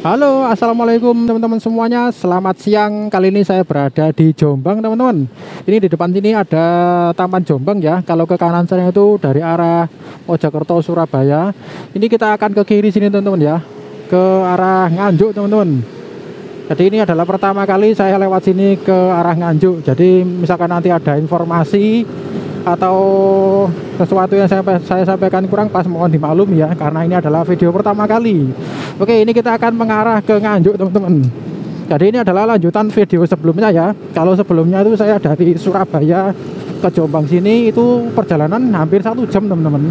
Halo, assalamualaikum teman-teman semuanya. Selamat siang. Kali ini saya berada di Jombang, teman-teman. Ini di depan sini ada Taman Jombang ya. Kalau ke kanan saya itu dari arah Mojokerto Surabaya. Ini kita akan ke kiri sini, teman-teman ya. Ke arah Nganjuk, teman-teman. Jadi ini adalah pertama kali saya lewat sini ke arah Nganjuk. Jadi misalkan nanti ada informasi atau sesuatu yang saya, saya sampaikan kurang pas mohon dimaklum ya karena ini adalah video pertama kali. Oke ini kita akan mengarah ke Nganjuk teman-teman. Jadi ini adalah lanjutan video sebelumnya ya. Kalau sebelumnya itu saya dari Surabaya ke Jombang sini itu perjalanan hampir satu jam teman-teman.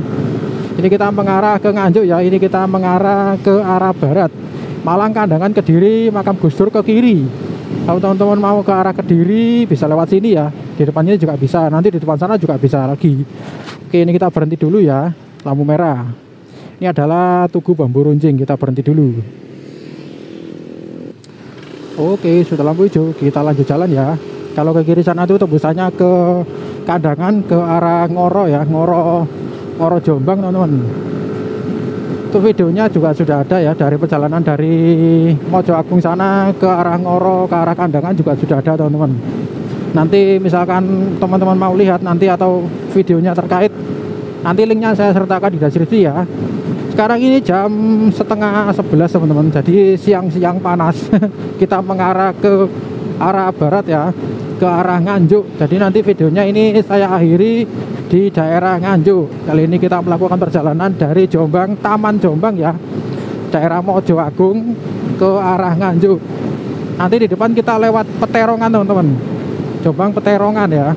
Ini kita mengarah ke Nganjuk ya. Ini kita mengarah ke arah barat. Malang Kandangan Kediri Makam Gus Dur ke kiri kalau teman-teman mau ke arah Kediri bisa lewat sini ya. Di depannya juga bisa. Nanti di depan sana juga bisa lagi. Oke ini kita berhenti dulu ya. Lampu merah. Ini adalah Tugu Bambu Runcing. Kita berhenti dulu. Oke sudah lampu hijau. Kita lanjut jalan ya. Kalau ke kiri sana itu tembusannya ke Kandangan ke arah Ngoro ya. Ngoro Ngoro Jombang teman-teman itu videonya juga sudah ada ya dari perjalanan dari Mojo Agung sana ke arah Ngoro ke arah Kandangan juga sudah ada teman-teman. Nanti misalkan teman-teman mau lihat nanti atau videonya terkait nanti linknya saya sertakan di deskripsi ya. Sekarang ini jam setengah sebelas teman-teman. Jadi siang-siang panas. Kita mengarah ke arah barat ya ke arah Nganjuk. Jadi nanti videonya ini saya akhiri di daerah Nganjuk kali ini kita melakukan perjalanan dari Jombang Taman Jombang ya daerah Mojo Agung ke arah Nganjuk nanti di depan kita lewat peterongan teman-teman Jombang Peterongan ya.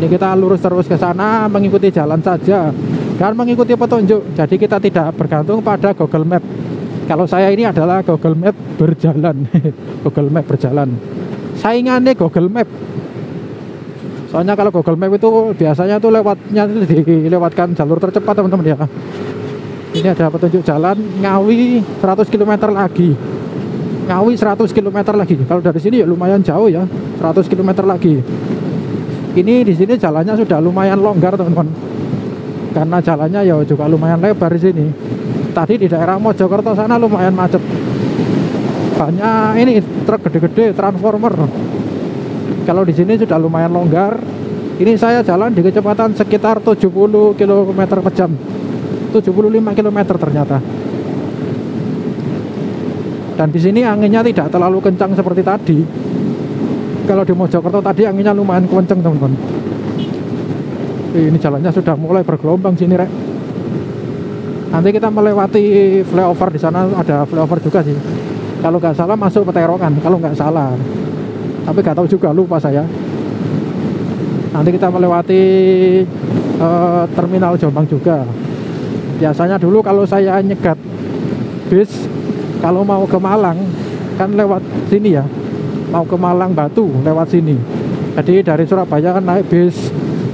Ini kita lurus terus ke sana mengikuti jalan saja dan mengikuti petunjuk. Jadi kita tidak bergantung pada Google Map. Kalau saya ini adalah Google Map berjalan. Google Map berjalan. Saingannya Google Map. Soalnya kalau Google Map itu biasanya tuh lewatnya dilewatkan jalur tercepat teman-teman ya. Ini ada petunjuk jalan Ngawi 100 km lagi. Ngawi 100 km lagi. Kalau dari sini ya lumayan jauh ya. 100 km lagi. Ini di sini jalannya sudah lumayan longgar teman-teman. Karena jalannya ya juga lumayan lebar di sini. Tadi di daerah Mojokerto sana lumayan macet. Banyak ini truk gede-gede transformer. Kalau di sini sudah lumayan longgar. Ini saya jalan di kecepatan sekitar 70 km per jam. 75 km ternyata. Dan di sini anginnya tidak terlalu kencang seperti tadi kalau di Mojokerto tadi anginnya lumayan kenceng teman-teman ini jalannya sudah mulai bergelombang sini rek nanti kita melewati flyover di sana ada flyover juga sih kalau nggak salah masuk peterongan kalau nggak salah tapi nggak tahu juga lupa saya. Nanti kita melewati uh, terminal Jombang juga. Biasanya dulu kalau saya nyegat bis kalau mau ke Malang kan lewat sini ya. Mau ke Malang Batu lewat sini. Jadi dari Surabaya kan naik bis.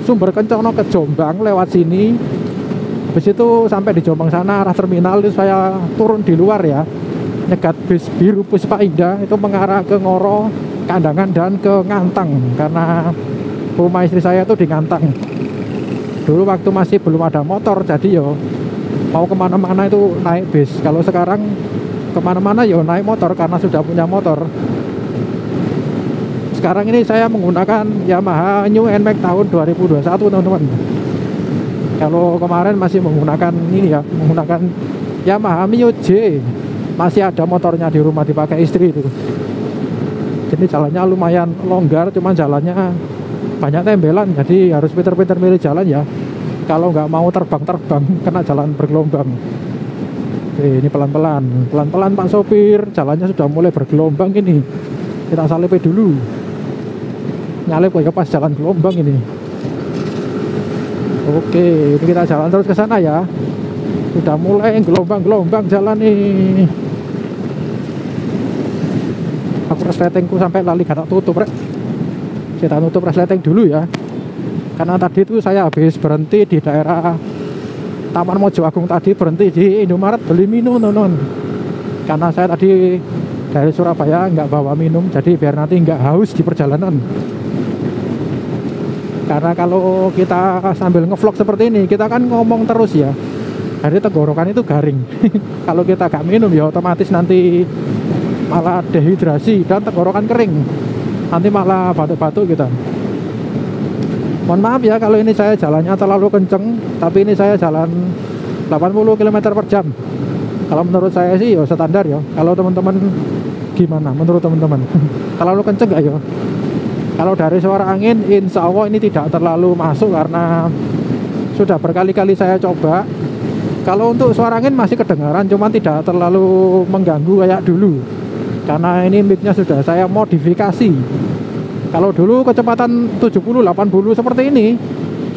Sumber kencono ke Jombang lewat sini. Bis itu sampai di Jombang sana arah terminal itu saya turun di luar ya. Nyegat bis biru Puspa Indah itu mengarah ke Ngoro Kandangan dan ke Ngantang karena rumah istri saya itu di Ngantang. Dulu waktu masih belum ada motor jadi yo mau ke mana-mana itu naik bis. Kalau sekarang ke mana-mana yo naik motor karena sudah punya motor. Sekarang ini saya menggunakan Yamaha New NMAX tahun 2021 teman-teman. Kalau kemarin masih menggunakan ini ya menggunakan Yamaha Mio J. Masih ada motornya di rumah dipakai istri itu jadi jalannya lumayan longgar cuman jalannya banyak tembelan jadi harus pinter-pinter milih jalan ya. Kalau nggak mau terbang-terbang kena jalan bergelombang. Oke, ini pelan-pelan. Pelan-pelan Pak sopir. Jalannya sudah mulai bergelombang ini. Kita salip dulu. Nyalip ya pas jalan gelombang ini. Oke ini kita jalan terus ke sana ya. Sudah mulai gelombang-gelombang jalan nih aku resletingku sampai lali gak tutup rek. Kita tutup resleting dulu ya. Karena tadi itu saya habis berhenti di daerah Taman Mojo Agung tadi berhenti di Indomaret beli minum non karena saya tadi dari Surabaya nggak bawa minum jadi biar nanti nggak haus di perjalanan. Karena kalau kita sambil ngevlog seperti ini kita kan ngomong terus ya. Jadi tenggorokan itu garing. Kalau kita gak minum ya otomatis nanti malah dehidrasi dan tenggorokan kering. Nanti malah batuk-batuk kita mohon maaf ya kalau ini saya jalannya terlalu kenceng tapi ini saya jalan 80 km per jam. Kalau menurut saya sih ya standar ya. Kalau teman-teman gimana? Menurut teman-teman. Terlalu kenceng gak ya? Kalau dari suara angin insya Allah ini tidak terlalu masuk karena sudah berkali-kali saya coba. Kalau untuk suara angin masih kedengaran cuman tidak terlalu mengganggu kayak dulu karena ini micnya sudah saya modifikasi. Kalau dulu kecepatan 70 80 seperti ini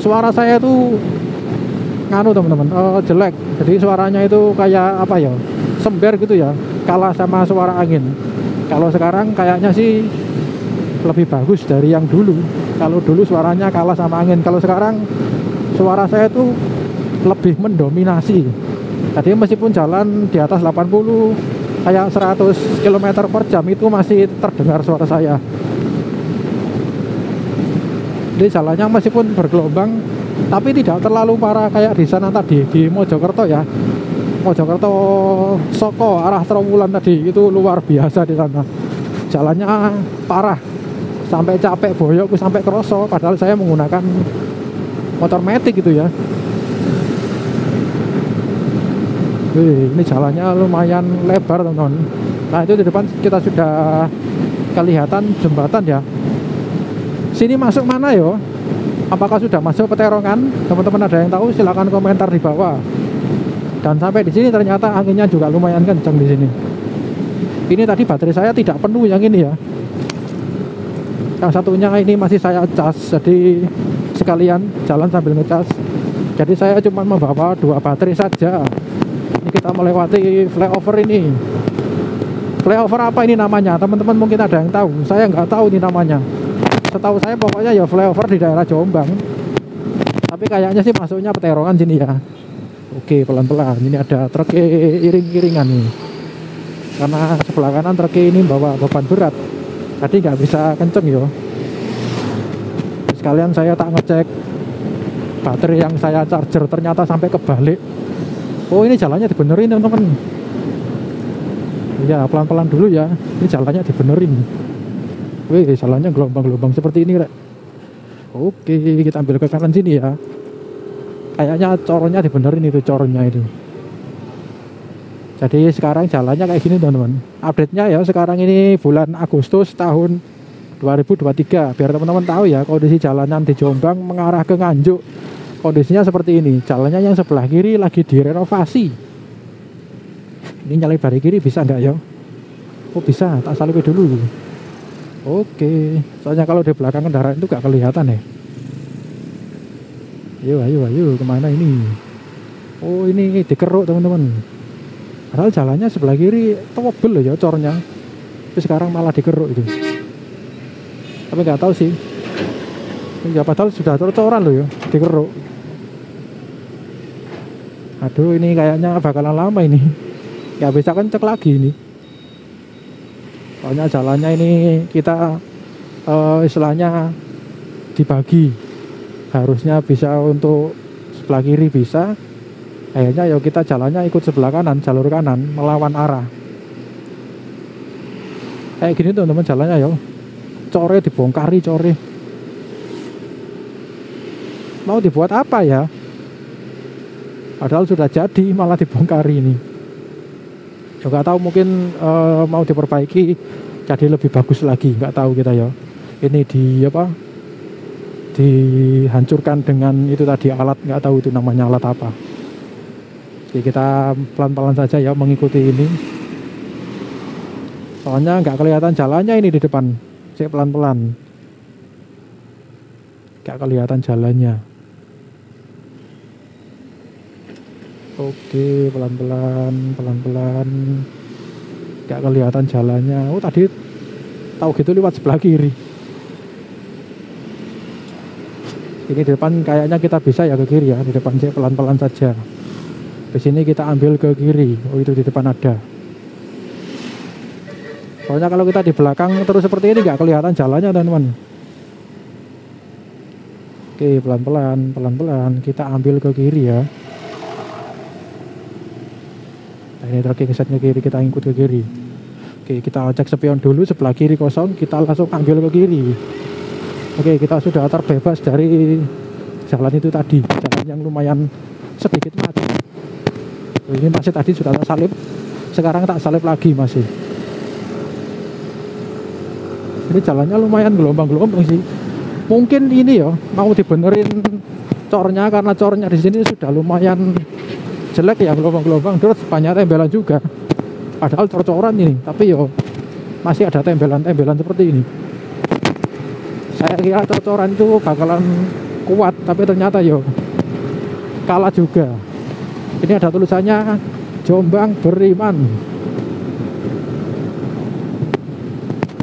suara saya itu nganu teman-teman uh, jelek. Jadi suaranya itu kayak apa ya sember gitu ya kalah sama suara angin. Kalau sekarang kayaknya sih lebih bagus dari yang dulu. Kalau dulu suaranya kalah sama angin. Kalau sekarang suara saya itu lebih mendominasi. Jadi meskipun jalan di atas 80 kayak 100 km per jam itu masih terdengar suara saya. Jadi jalannya meskipun bergelombang tapi tidak terlalu parah kayak di sana tadi di Mojokerto ya. Mojokerto Soko arah Trawulan tadi itu luar biasa di sana. Jalannya parah sampai capek boyokku sampai kroso padahal saya menggunakan motor metik gitu ya Wih, ini jalannya lumayan lebar teman-teman. Nah itu di depan kita sudah kelihatan jembatan ya. Sini masuk mana yo? Apakah sudah masuk peterongan? Teman-teman ada yang tahu silahkan komentar di bawah. Dan sampai di sini ternyata anginnya juga lumayan kencang di sini. Ini tadi baterai saya tidak penuh yang ini ya. Yang satunya ini masih saya cas jadi sekalian jalan sambil ngecas. Jadi saya cuma membawa dua baterai saja kita melewati flyover ini. Flyover apa ini namanya? Teman-teman mungkin ada yang tahu. Saya nggak tahu ini namanya. Setahu saya pokoknya ya flyover di daerah Jombang. Tapi kayaknya sih masuknya peterongan sini ya. Oke pelan-pelan. Ini ada truk iring-iringan nih. Karena sebelah kanan truk ini bawa beban berat. Tadi nggak bisa kenceng yo. Sekalian saya tak ngecek baterai yang saya charger. Ternyata sampai kebalik oh ini jalannya dibenerin teman-teman ya pelan-pelan dulu ya ini jalannya dibenerin Wih, salahnya gelombang-gelombang seperti ini, Rek. Oke, kita ambil ke kanan sini ya. Kayaknya cornya dibenerin itu cornya itu. Jadi sekarang jalannya kayak gini teman-teman. Update-nya ya sekarang ini bulan Agustus tahun 2023. Biar teman-teman tahu ya kondisi jalanan di Jombang mengarah ke Nganjuk. Kondisinya seperti ini. Jalannya yang sebelah kiri lagi direnovasi. Ini nyalip dari kiri bisa nggak ya? Oh bisa, tak salip dulu. Oke, soalnya kalau di belakang kendaraan itu gak kelihatan ya. Ayo, ayo, ayo, ke mana ini? Oh ini dikeruk teman-teman. Padahal jalannya sebelah kiri tobel ya cornya. Tapi sekarang malah dikeruk itu. Tapi nggak tahu sih. Ya padahal sudah cocoran loh ya, dikeruk. Aduh ini kayaknya bakalan lama ini. Gak bisa kencek lagi ini. Soalnya jalannya ini kita uh, istilahnya dibagi. Harusnya bisa untuk sebelah kiri bisa. Akhirnya ya kita jalannya ikut sebelah kanan jalur kanan melawan arah. Kayak gini tuh teman jalannya ya. Core dibongkari core mau dibuat apa ya padahal sudah jadi malah dibongkari ini. Nggak tahu mungkin uh, mau diperbaiki jadi lebih bagus lagi nggak tahu kita ya ini di apa dihancurkan dengan itu tadi alat nggak tahu itu namanya alat apa. Jadi kita pelan-pelan saja ya mengikuti ini. Soalnya nggak kelihatan jalannya ini di depan. Saya pelan-pelan. Nggak kelihatan jalannya Oke, pelan-pelan, pelan-pelan. Gak kelihatan jalannya. Oh, tadi tahu gitu lewat sebelah kiri. Ini di depan kayaknya kita bisa ya ke kiri ya. Di depan saya pelan-pelan saja. Di sini kita ambil ke kiri. Oh, itu di depan ada. Soalnya kalau kita di belakang terus seperti ini nggak kelihatan jalannya, teman-teman. Oke, pelan-pelan, pelan-pelan kita ambil ke kiri ya. Ini truk ngeset ke kiri kita ngikut ke kiri. Oke kita cek spion dulu sebelah kiri kosong kita langsung ambil ke kiri. Oke kita sudah terbebas dari jalan itu tadi. Jalan yang lumayan sedikit macet ini masih tadi sudah tak salib. Sekarang tak salib lagi masih. Ini jalannya lumayan gelombang-gelombang sih. Mungkin ini ya mau dibenerin cornya karena cornya di sini sudah lumayan jelek ya gelombang-gelombang terus banyak tembelan juga padahal cor-coran ini tapi yo masih ada tembelan-tembelan seperti ini saya kira cor-coran itu bakalan kuat tapi ternyata yo kalah juga ini ada tulisannya Jombang beriman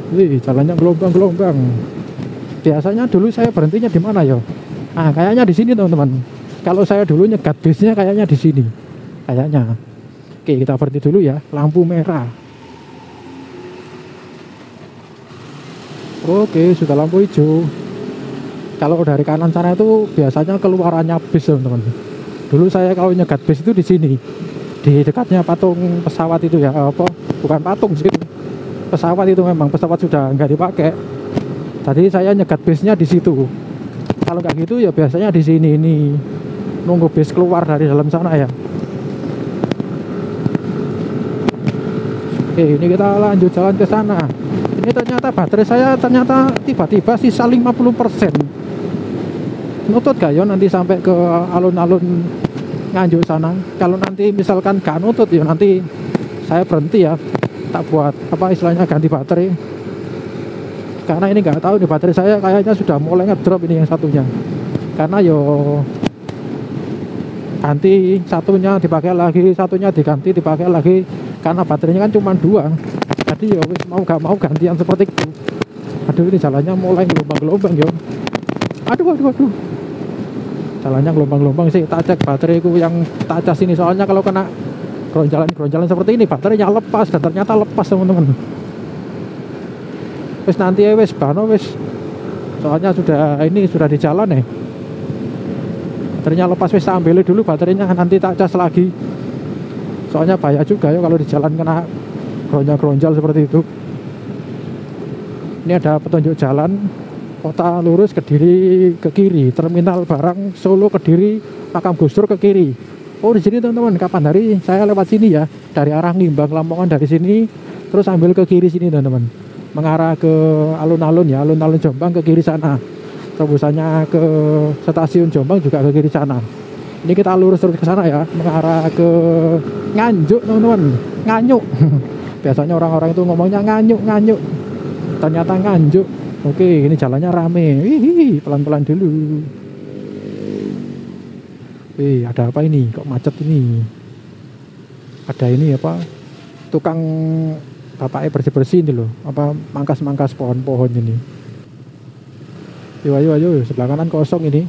Wih, jalannya gelombang-gelombang. Biasanya dulu saya berhentinya di mana ya? Ah, kayaknya di sini teman-teman. Kalau saya dulu nyegat bisnya kayaknya di sini. Kayaknya. Oke, kita berhenti dulu ya. Lampu merah. Oke, sudah lampu hijau. Kalau dari kanan sana itu biasanya keluarannya bis teman-teman. Dulu saya kalau nyegat bis itu di sini. Di dekatnya patung pesawat itu ya, apa? Bukan patung sih pesawat itu memang pesawat sudah nggak dipakai tadi saya nyegat bisnya di situ kalau nggak gitu ya biasanya di sini ini nunggu bis keluar dari dalam sana ya. Oke ini kita lanjut jalan ke sana. Ini ternyata baterai saya ternyata tiba-tiba sisa 50% nutut gak ya nanti sampai ke alun-alun nganjuk sana. Kalau nanti misalkan gak nutut ya nanti saya berhenti ya. Tak buat apa istilahnya ganti baterai. Karena ini nggak tahu di baterai saya kayaknya sudah mulai ngedrop ini yang satunya. Karena yo ganti satunya dipakai lagi satunya diganti dipakai lagi. Karena baterainya kan cuma dua. Jadi yo mau gak mau gantian seperti itu. Aduh ini jalannya mulai gelombang-gelombang yo. Aduh aduh aduh. Jalannya gelombang-gelombang sih. Tak cek bateraiku yang tak cas ini. Soalnya kalau kena geronjalan-geronjalan seperti ini baterainya lepas. Dan ternyata lepas teman-teman. Wis nanti ya wis bano wis. Soalnya sudah ini sudah di jalan nih baterainya. Lepas wis ambil dulu baterainya nanti tak cas lagi. Soalnya bahaya juga ya kalau di jalan kena geronjal-geronjal seperti itu. Ini ada petunjuk jalan kota lurus ke kiri ke kiri. Terminal barang Solo ke Kediri makam Gus Dur ke kiri. Oh di sini teman-teman, kapan? Hari saya lewat sini ya. Dari arah Nimbang Lamongan dari sini. Terus ambil ke kiri sini teman-teman. Mengarah ke alun-alun ya alun-alun Jombang ke kiri sana terusannya ke stasiun Jombang juga ke kiri sana ini kita lurus terus ke sana ya mengarah ke Nganjuk teman-teman Nganyuk biasanya orang-orang itu ngomongnya Nganyuk Nganyuk ternyata Nganjuk oke ini jalannya rame pelan-pelan dulu Eh, ada apa ini? Kok macet ini? Ada ini apa? Tukang bapaknya bersih-bersih ini loh. Apa mangkas-mangkas pohon-pohon ini. Ayo, ayo, ayo. Sebelah kanan kosong ini.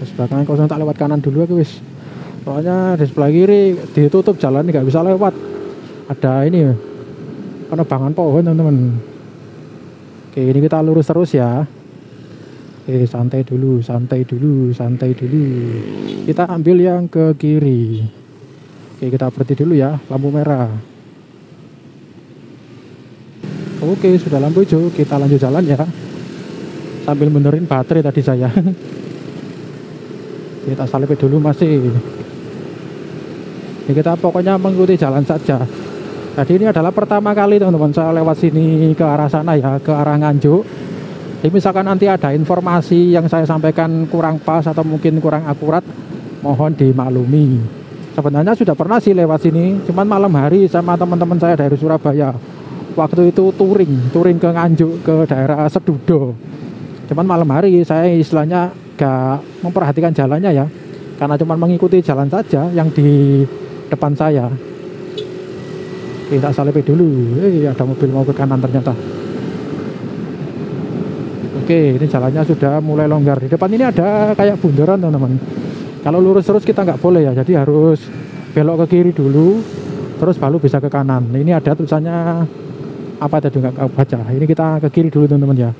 Sebelah kanan kosong tak lewat kanan dulu aku wis. Soalnya di sebelah kiri ditutup jalan nggak bisa lewat. Ada ini penebangan pohon teman-teman. Oke, ini kita lurus terus ya. Oke, santai dulu, santai dulu, santai dulu. Kita ambil yang ke kiri. Oke, kita berhenti dulu ya, lampu merah. Oke, sudah lampu hijau, kita lanjut jalan ya. Sambil benerin baterai tadi saya. Kita salip dulu masih. Ini kita pokoknya mengikuti jalan saja. Jadi ini adalah pertama kali teman-teman saya lewat sini ke arah sana ya, ke arah Nganjuk jadi misalkan nanti ada informasi yang saya sampaikan kurang pas atau mungkin kurang akurat, mohon dimaklumi. Sebenarnya sudah pernah sih lewat sini, cuman malam hari sama teman-teman saya dari Surabaya. Waktu itu touring, touring ke Nganjuk ke daerah Sedudo. Cuman malam hari saya istilahnya gak memperhatikan jalannya ya, karena cuma mengikuti jalan saja yang di depan saya. Kita salip dulu, eh ada mobil mau ke kanan ternyata. Oke, ini jalannya sudah mulai longgar. Di depan ini ada kayak bundaran teman-teman. Kalau lurus terus kita nggak boleh ya, jadi harus belok ke kiri dulu, terus baru bisa ke kanan. Ini ada tulisannya apa tadi nggak baca. Ini kita ke kiri dulu teman-teman ya.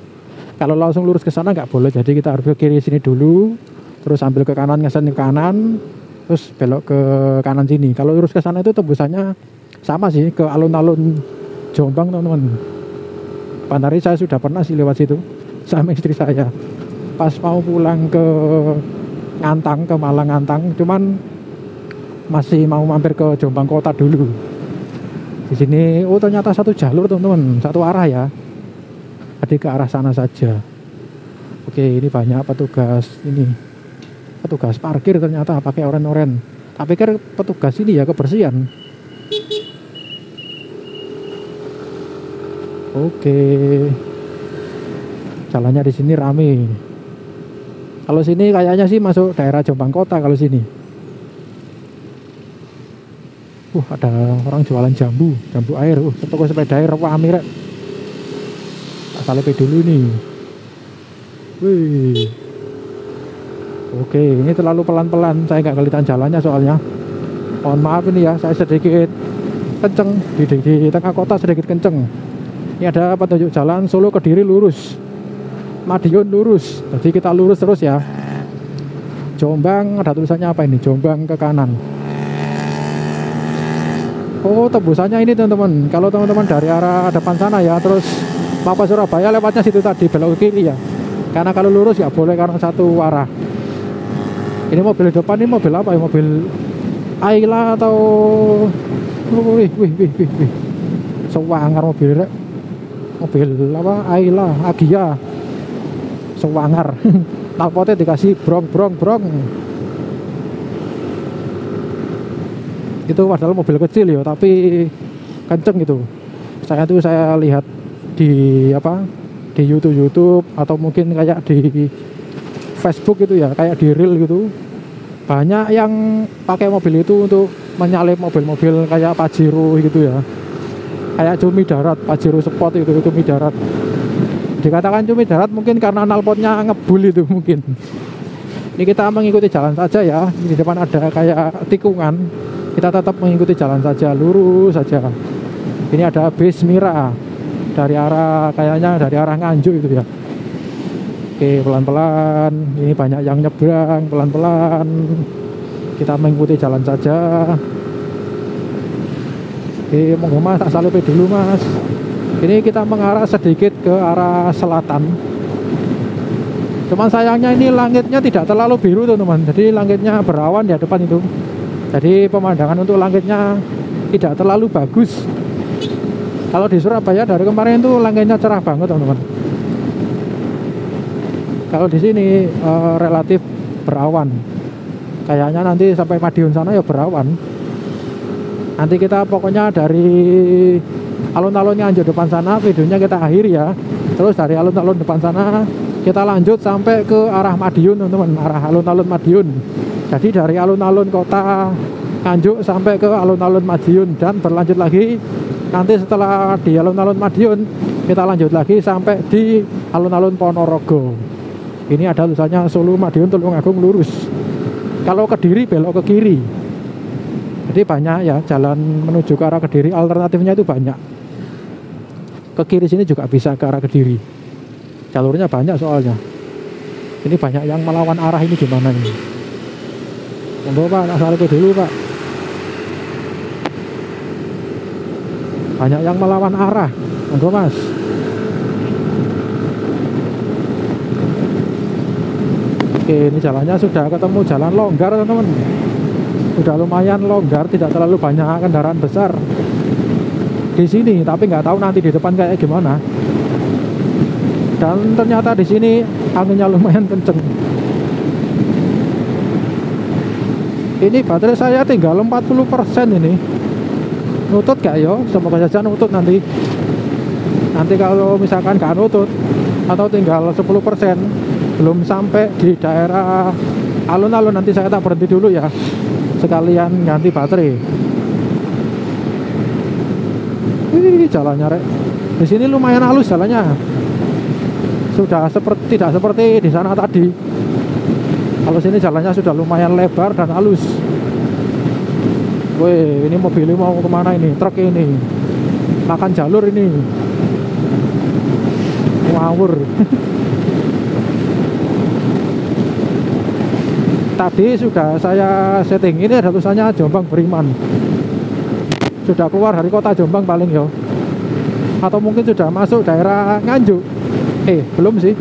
Kalau langsung lurus ke sana nggak boleh, jadi kita harus ke kiri sini dulu, terus ambil ke kanan, ngesen ke kanan, terus belok ke kanan sini kalau lurus ke sana itu tembusannya sama sih ke alun-alun Jombang teman-teman Pantari saya sudah pernah sih lewat situ sama istri saya pas mau pulang ke Ngantang ke Malang Ngantang cuman masih mau mampir ke Jombang kota dulu di sini oh ternyata satu jalur teman-teman satu arah ya. Jadi ke arah sana saja. Oke ini banyak petugas ini. Petugas parkir ternyata pakai oren-oren. Tapi pikir petugas ini ya kebersihan. Oke. Jalannya di sini rame. Kalau sini kayaknya sih masuk daerah Jombang Kota kalau sini Uh, ada orang jualan jambu, jambu air. Uh, toko sepeda air apa amir. Asal dulu nih. Wih. Oke, ini terlalu pelan-pelan. Saya nggak kelihatan jalannya soalnya. Mohon maaf ini ya, saya sedikit kenceng di, di, di tengah kota sedikit kenceng. Ini ada petunjuk jalan Solo Kediri lurus. Madiun lurus. Jadi kita lurus terus ya. Jombang ada tulisannya apa ini? Jombang ke kanan. Oh tembusannya ini teman-teman. Kalau teman-teman dari arah depan sana ya Terus Mapa Surabaya lewatnya situ tadi Belok ke kiri ya. Karena kalau lurus ya boleh karena satu arah. Ini mobil depan ini mobil apa? Mobil Ayla atau Wih wih wih wih, wih. Sewangar mobil Mobil apa? Ayla Agia. Sewangar. Nalpotnya dikasih brong brong brong itu padahal mobil kecil ya tapi kenceng gitu. Saya tuh saya lihat di apa di YouTube YouTube atau mungkin kayak di Facebook gitu ya kayak di real gitu. Banyak yang pakai mobil itu untuk menyalip mobil-mobil kayak Pajero gitu ya. Kayak cumi darat Pajero Sport itu cumi darat. Dikatakan cumi darat mungkin karena nalpotnya ngebul itu mungkin. Ini kita mengikuti jalan saja ya di depan ada kayak tikungan kita tetap mengikuti jalan saja lurus saja. Ini ada bis Mira dari arah kayaknya dari arah Nganjuk itu ya oke pelan-pelan. Ini banyak yang nyebrang pelan-pelan. Kita mengikuti jalan saja. Oke monggo mas tak salupi dulu mas. Ini kita mengarah sedikit ke arah selatan. Cuman sayangnya ini langitnya tidak terlalu biru teman-teman. Jadi langitnya berawan di depan itu jadi pemandangan untuk langitnya tidak terlalu bagus. Kalau di Surabaya dari kemarin itu langitnya cerah banget teman-teman. Kalau di sini uh, relatif berawan. Kayaknya nanti sampai Madiun sana ya berawan. Nanti kita pokoknya dari alun-alunnya anjur depan sana videonya kita akhiri ya. Terus dari alun-alun depan sana kita lanjut sampai ke arah Madiun teman-teman. Arah alun-alun Madiun jadi dari alun-alun kota Nganjuk sampai ke alun-alun Madiun dan berlanjut lagi nanti setelah di alun-alun Madiun kita lanjut lagi sampai di alun-alun Ponorogo. Ini ada tulisannya Solo Madiun Tulungagung lurus. Kalau ke Kediri belok ke kiri. Jadi banyak ya jalan menuju ke arah Kediri alternatifnya itu banyak. Ke kiri sini juga bisa ke arah Kediri. Jalurnya banyak soalnya. Ini banyak yang melawan arah ini gimana ini? Monggo Pak, asal itu dulu Pak. Banyak yang melawan arah. Monggo Mas. Oke, ini jalannya sudah ketemu jalan longgar teman-teman. Sudah lumayan longgar, tidak terlalu banyak kendaraan besar di sini, tapi nggak tahu nanti di depan kayak gimana. Dan ternyata di sini anginnya lumayan kenceng. Ini baterai saya tinggal 40% ini. Nutut gak yo semoga saja nutut nanti. Nanti kalau misalkan gak nutut atau tinggal 10% belum sampai di daerah alun-alun nanti saya tak berhenti dulu ya. Sekalian ganti baterai. Ini jalannya rek. Di sini lumayan halus jalannya. Sudah seperti tidak seperti di sana tadi kalau sini jalannya sudah lumayan lebar dan halus. Wih, ini mobil ini mau ke mana ini? Truk ini. Makan jalur ini. Ngawur. Tadi sudah saya setting. Ini ada tulisannya Jombang Beriman. Sudah keluar dari kota Jombang paling yo. Atau mungkin sudah masuk daerah Nganjuk. Eh belum sih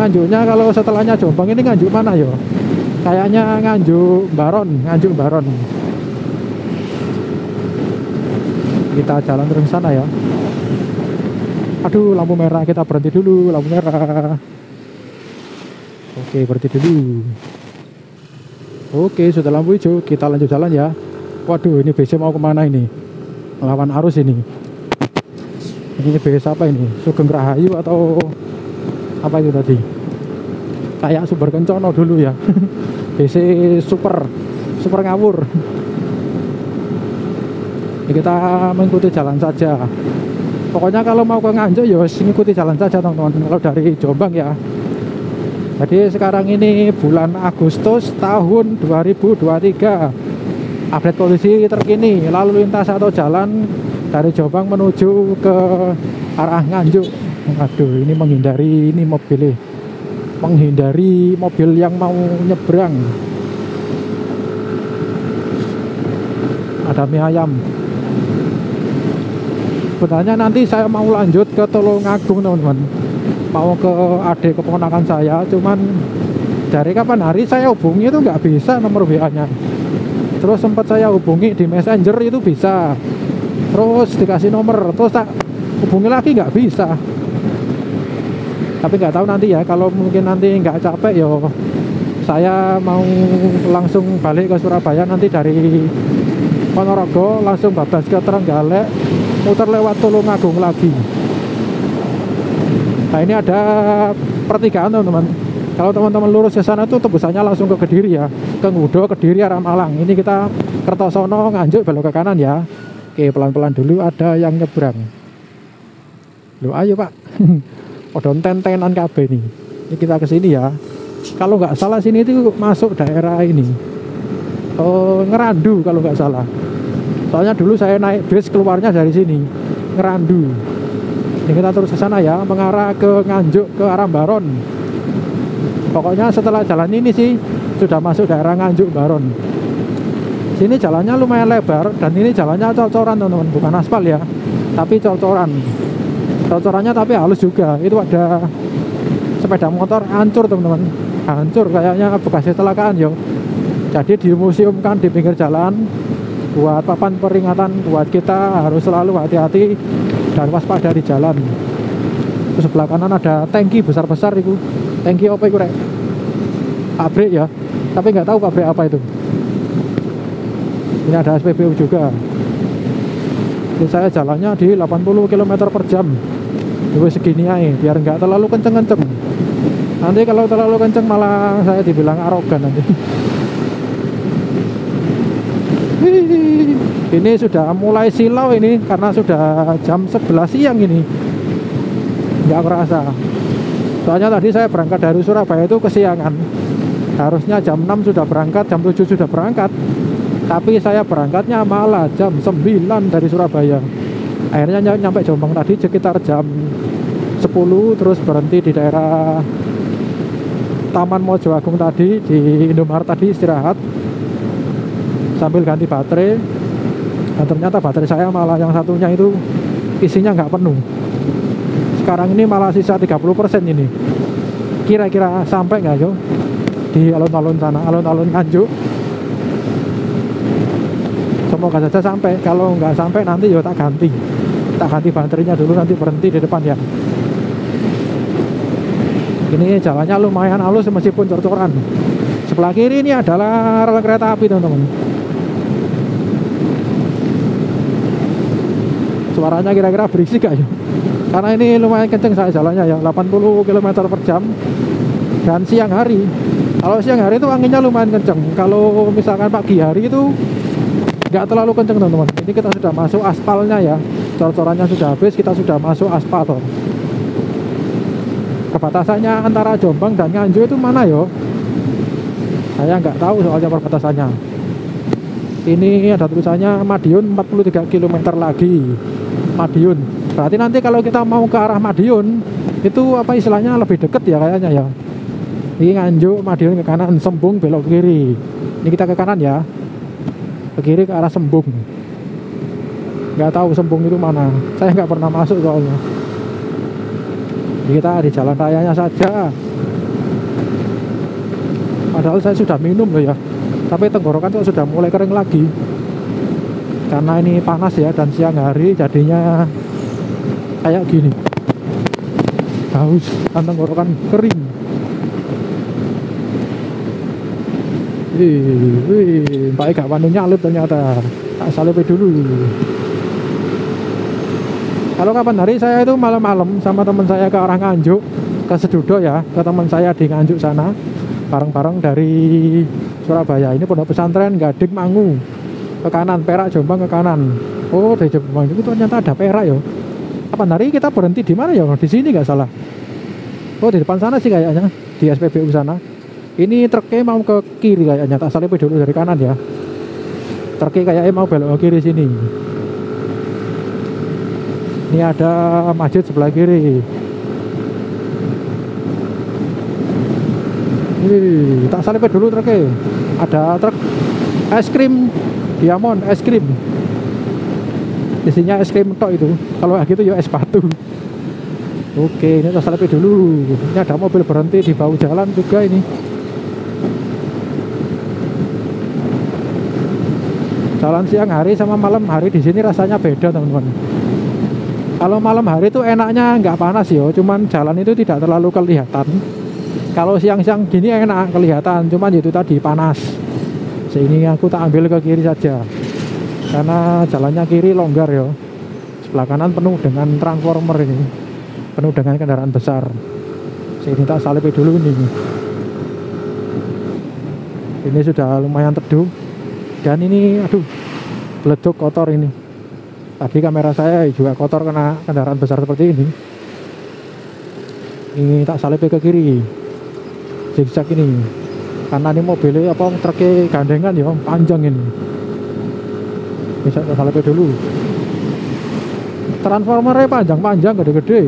Nganjuknya kalau setelahnya Jombang ini Nganjuk mana yo kayaknya Nganjuk Baron Nganjuk Baron. Kita jalan terus sana ya. Aduh lampu merah kita berhenti dulu lampu merah. Oke berhenti dulu. Oke sudah lampu hijau kita lanjut jalan ya. Waduh ini BC mau ke mana ini? Melawan arus ini. Ini BS apa ini? Sugeng Rahayu atau apa itu tadi? Kayak Sumber Kencono dulu ya. BC super super ngawur. Ya, kita mengikuti jalan saja. Pokoknya kalau mau ke Nganjuk ya ikuti jalan saja teman-teman. Kalau dari Jombang ya. Jadi sekarang ini bulan Agustus tahun 2023 update kondisi terkini lalu lintas atau jalan dari Jombang menuju ke arah Nganjuk aduh ini menghindari ini mobil menghindari mobil yang mau nyebrang. Ada mie ayam. Sebenarnya nanti saya mau lanjut ke Tulungagung teman-teman. Mau ke adik keponakan saya cuman dari kapan hari saya hubungi itu nggak bisa nomor WA nya terus sempat saya hubungi di messenger itu bisa. Terus dikasih nomor terus tak hubungi lagi nggak bisa tapi nggak tahu nanti ya kalau mungkin nanti nggak capek yo saya mau langsung balik ke Surabaya nanti dari Ponorogo langsung babas ke Trenggalek muter lewat Tulungagung lagi. Nah ini ada pertigaan teman-teman. Kalau teman-teman lurus ke sana tuh tebusannya langsung ke Kediri ya. Ke Ngudo Kediri arah Malang. Ini kita Kertosono nganjuk belok ke kanan ya. Oke, pelan-pelan dulu ada yang nyebrang. Lo ayo pak, odon tentenan KB nih. Ini kita ke sini ya. Kalau nggak salah sini itu masuk daerah ini. Oh, ngerandu kalau nggak salah. Soalnya dulu saya naik bis keluarnya dari sini, ngerandu. Ini kita terus ke sana ya, mengarah ke Nganjuk ke arah Baron. Pokoknya setelah jalan ini sih sudah masuk daerah Nganjuk Baron sini jalannya lumayan lebar dan ini jalannya cocoran teman-teman bukan aspal ya tapi cocoran cocorannya tapi halus juga. Itu ada sepeda motor hancur teman-teman. Hancur kayaknya bekas kecelakaan yo. Jadi dimuseumkan di pinggir jalan buat papan peringatan buat kita harus selalu hati-hati dan waspada di jalan. Terus sebelah kanan ada tangki besar-besar itu. Tangki apa itu rek? Pabrik ya. Tapi nggak tahu pabrik apa itu. Ini ada SPBU juga. Ini saya jalannya di 80 km per jam Dua segini aja biar nggak terlalu kenceng-kenceng. Nanti kalau terlalu kenceng malah saya dibilang arogan nanti. Ini sudah mulai silau ini karena sudah jam 11 siang ini. Nggak kerasa. Soalnya tadi saya berangkat dari Surabaya itu kesiangan. Harusnya jam 6 sudah berangkat jam 7 sudah berangkat. Tapi saya berangkatnya malah jam 9 dari Surabaya akhirnya nyampe Jombang tadi sekitar jam 10 terus berhenti di daerah Taman Mojo Agung tadi di Indomaret tadi istirahat sambil ganti baterai. Dan ternyata baterai saya malah yang satunya itu isinya nggak penuh. Sekarang ini malah sisa 30% ini. Kira-kira sampai nggak yo? Di alun-alun sana alun-alun Nganjuk. Semoga saja sampai. Kalau nggak sampai nanti ya tak ganti tak ganti baterainya dulu nanti berhenti di depan ya. Ini jalannya lumayan halus meskipun cor-coran. Sebelah kiri ini adalah rel kereta api teman-teman. Suaranya kira-kira berisik gak ya? Karena ini lumayan kenceng saya jalannya ya 80 km per jam. Dan siang hari kalau siang hari itu anginnya lumayan kenceng. Kalau misalkan pagi hari itu nggak terlalu kenceng teman-teman. Ini kita sudah masuk aspalnya ya cor-corannya sudah habis kita sudah masuk aspal perbatasannya antara Jombang dan Nganjuk itu mana yo? Saya nggak tahu soalnya perbatasannya. Ini ada tulisannya Madiun 43 km lagi. Madiun. Berarti nanti kalau kita mau ke arah Madiun itu apa istilahnya lebih deket ya kayaknya ya? Ini Nganjuk Madiun ke kanan Sembung belok kiri. Ini kita ke kanan ya. Ke kiri ke arah Sembung nggak tahu Sembung itu mana. Saya nggak pernah masuk soalnya. Kita di jalan rayanya saja. Padahal saya sudah minum loh ya. Tapi tenggorokan tuh sudah mulai kering lagi. Karena ini panas ya dan siang hari jadinya kayak gini. Haus dan tenggorokan kering. Wih wih Mbak Ega Wanu nyalip ternyata. Tak salip dulu kalau kapan hari saya itu malam-malam sama teman saya ke arah Nganjuk ke Sedudo ya ke teman saya di Nganjuk sana. Bareng-bareng dari Surabaya. Ini pondok pesantren Gadik Mangu. Ke kanan Perak Jombang ke kanan. Oh dari Jombang itu ternyata ada Perak ya kapan hari kita berhenti di mana ya di sini nggak salah. Oh di depan sana sih kayaknya di SPBU sana. Ini truknya mau ke kiri kayaknya tak salah dulu dari kanan ya. Truknya kayaknya mau belok ke kiri sini ini ada masjid sebelah kiri Wih, tak salip dulu truknya. Ada truk es krim Diamond es krim. Isinya es krim tok itu. Kalau gitu ya es batu. Oke, ini tak salip dulu. Ini ada mobil berhenti di bawah jalan juga ini. Jalan siang hari sama malam hari di sini rasanya beda teman-teman. Kalau malam hari itu enaknya nggak panas ya, cuman jalan itu tidak terlalu kelihatan. Kalau siang-siang gini enak kelihatan cuman itu tadi panas. Sini aku tak ambil ke kiri saja. Karena jalannya kiri longgar ya sebelah kanan penuh dengan transformer ini. Penuh dengan kendaraan besar. Sini tak salip dulu ini. Ini sudah lumayan teduh. Dan ini aduh beleduk kotor ini tadi kamera saya juga kotor kena kendaraan besar seperti ini. Ini tak salip ke kiri. Zigzag ini. Karena ini mobilnya apa truknya gandengan ya panjang ini. Bisa kita salip dulu. Transformernya panjang-panjang gede-gede.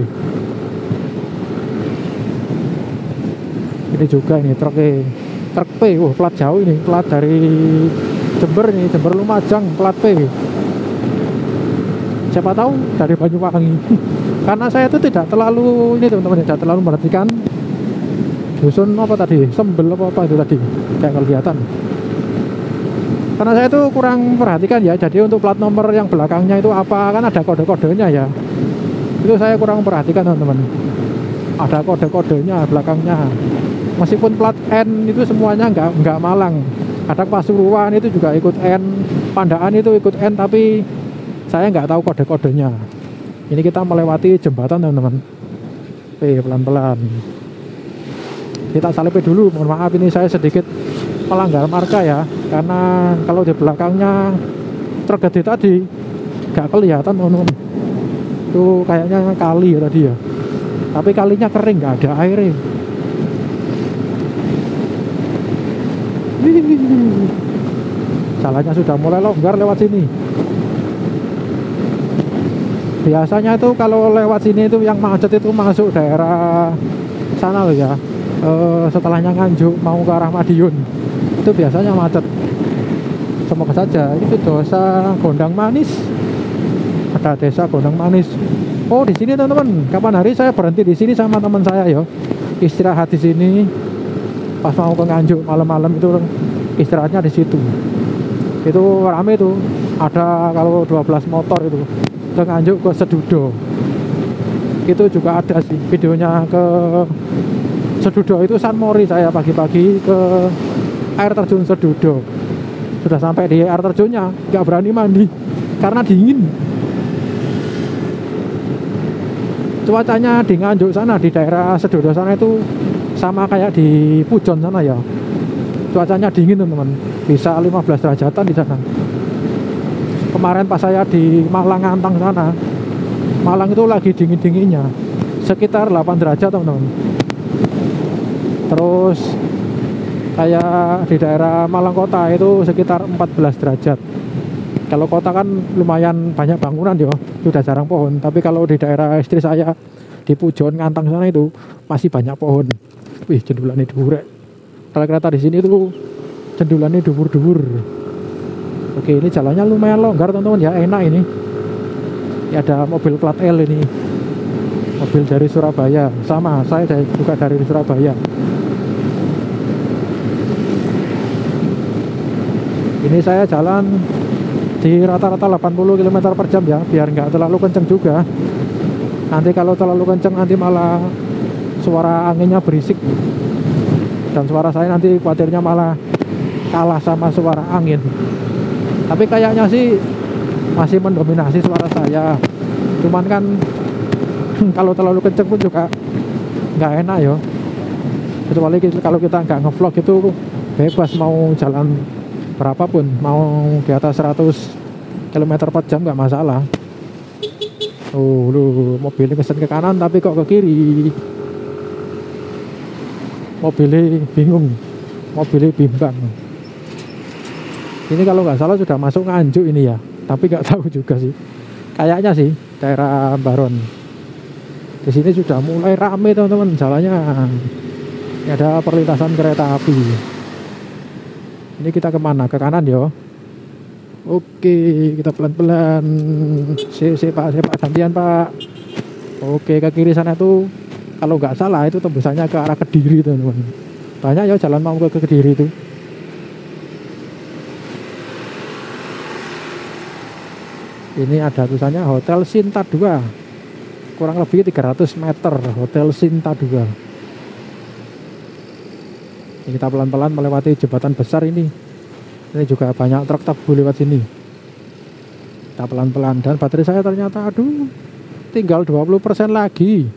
Ini juga ini truknya. Truk P oh, plat jauh ini. Plat dari Jember ini Jember Lumajang plat P siapa tahu dari Banyuwangi. Karena saya itu tidak terlalu ini teman-teman tidak terlalu memperhatikan dusun apa tadi sembel apa apa itu tadi kayak kelihatan karena saya itu kurang perhatikan ya jadi untuk plat nomor yang belakangnya itu apa kan ada kode-kodenya ya. Itu saya kurang perhatikan teman-teman. Ada kode-kodenya belakangnya. Meskipun plat N itu semuanya nggak nggak Malang. Ada Pasuruan itu juga ikut N Pandaan itu ikut N tapi saya nggak tahu kode-kodenya. Ini kita melewati jembatan teman-teman. Eh pelan-pelan. Kita salip dulu. Mohon maaf ini saya sedikit melanggar marka ya. Karena kalau di belakangnya truk gede tadi gak kelihatan teman itu kayaknya kali ya tadi ya. Tapi kalinya kering gak ada airnya jalannya sudah mulai longgar lewat sini biasanya itu kalau lewat sini itu yang macet itu masuk daerah sana loh ya. Uh, setelahnya Nganjuk mau ke arah Madiun. Itu biasanya macet. Semoga saja. Itu dosa Gondang Manis. Ada desa Gondang Manis. Oh di sini teman-teman. Kapan hari saya berhenti di sini sama teman saya ya istirahat di sini. Pas mau ke Nganjuk malam-malam itu istirahatnya di situ. Itu rame tuh. Ada kalau 12 motor itu ke Nganjuk ke Sedudo. Itu juga ada sih videonya ke Sedudo. Itu San Mori saya pagi-pagi ke air terjun Sedudo. Sudah sampai di air terjunnya nggak berani mandi karena dingin. Cuacanya di Nganjuk sana di daerah Sedudo sana itu sama kayak di Pujon sana ya. Cuacanya dingin teman-teman. Bisa 15 derajatan di sana kemarin pas saya di Malang Antang sana Malang itu lagi dingin-dinginnya sekitar 8 derajat teman-teman. Terus kayak di daerah Malang Kota itu sekitar 14 derajat. Kalau kota kan lumayan banyak bangunan ya sudah jarang pohon. Tapi kalau di daerah istri saya di Pujon Ngantang sana itu masih banyak pohon. Wih jendulannya dhuwur rek. Rel kereta di sini tuh jendulannya dhuwur-dhuwur oke ini jalannya lumayan longgar teman-teman. Ya enak ini. Ini ada mobil plat L ini. Mobil dari Surabaya. Sama saya dari, juga dari Surabaya. Ini saya jalan di rata-rata 80 km per jam ya biar nggak terlalu kenceng juga. Nanti kalau terlalu kenceng nanti malah suara anginnya berisik. Dan suara saya nanti khawatirnya malah kalah sama suara angin tapi kayaknya sih masih mendominasi suara saya. Cuman kan kalau terlalu kenceng pun juga nggak enak ya kecuali kalau kita nggak ngevlog itu bebas mau jalan berapapun mau di atas 100 km per jam nggak masalah. Oh lu mobilnya kesen ke kanan tapi kok ke kiri? Mobilnya bingung. Mobilnya bimbang ini kalau nggak salah sudah masuk Nganjuk ini ya. Tapi nggak tahu juga sih. Kayaknya sih daerah Baron. Di sini sudah mulai rame teman-teman. Jalannya ini ada perlintasan kereta api. Ini kita ke mana? Ke kanan yo. Oke kita pelan-pelan. Si, si pak si pak. Gantian pak. Oke ke kiri sana tuh. Kalau nggak salah itu tembusannya ke arah kediri teman-teman. Banyak ya jalan mau ke kediri itu ini ada tulisannya Hotel Sinta 2 kurang lebih 300 meter Hotel Sinta 2 ini kita pelan-pelan melewati jembatan besar ini. Ini juga banyak truk truk lewat sini. Kita pelan-pelan dan baterai saya ternyata aduh tinggal 20% lagi.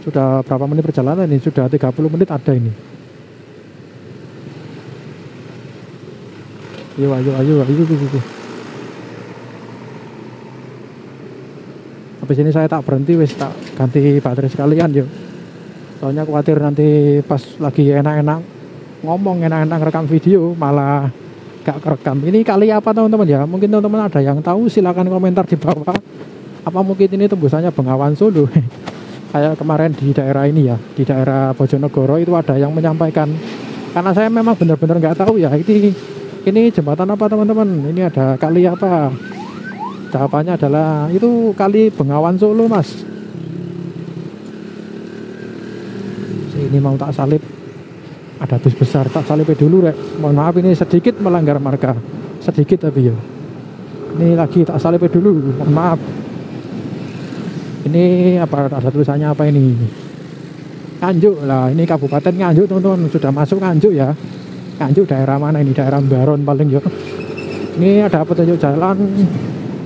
Sudah berapa menit perjalanan ini? Sudah 30 menit ada ini. Ayo ayo ayo ayo, ayo, ayo. Habis ini saya tak berhenti wis tak ganti baterai sekalian yuk. Soalnya khawatir nanti pas lagi enak-enak ngomong enak-enak rekam video malah gak kerekam. Ini kali apa teman-teman? Ya mungkin teman-teman ada yang tahu silahkan komentar di bawah. Apa mungkin ini tembusannya Bengawan Solo? Kayak kemarin di daerah ini ya di daerah Bojonegoro itu ada yang menyampaikan. Karena saya memang benar-benar nggak tahu ya ini ini jembatan apa teman-teman? Ini ada kali apa jawabannya adalah itu kali Bengawan Solo mas. Ini mau tak salib. Ada bus besar tak salib dulu rek. Mohon maaf ini sedikit melanggar marka sedikit tapi ya. Ini lagi tak salib dulu mohon maaf. Ini apa ada tulisannya apa ini? Nganjuk lah ini Kabupaten Nganjuk teman-teman. Sudah masuk Nganjuk ya. Nganjuk daerah mana ini? Daerah Baron paling ya. Ini ada petunjuk jalan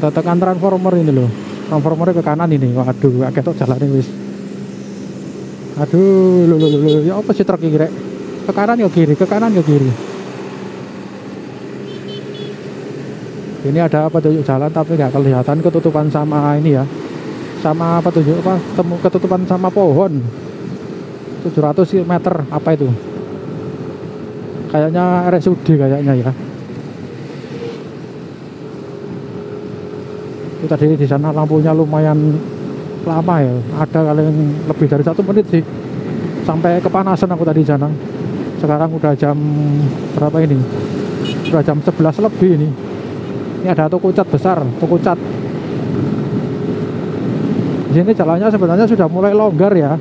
kita tekan transformer ini loh. Transformernya ke kanan ini. Waduh agak ketok jalan ini wis. Aduh lu lu lu ya apa sih truk kiri ke kanan ke kiri ke kanan ke kiri. Ini ada petunjuk jalan tapi nggak kelihatan ketutupan sama ini ya. Sama petunjuk apa? Temu ketutupan sama pohon. 700 meter apa itu? Kayaknya RSUD kayaknya ya itu tadi di sana lampunya lumayan lama ya. Ada kali lebih dari satu menit sih. Sampai kepanasan aku tadi di sana sekarang udah jam berapa ini? Udah jam 11 lebih ini. Ini ada toko cat besar toko cat. Di sini jalannya sebenarnya sudah mulai longgar ya.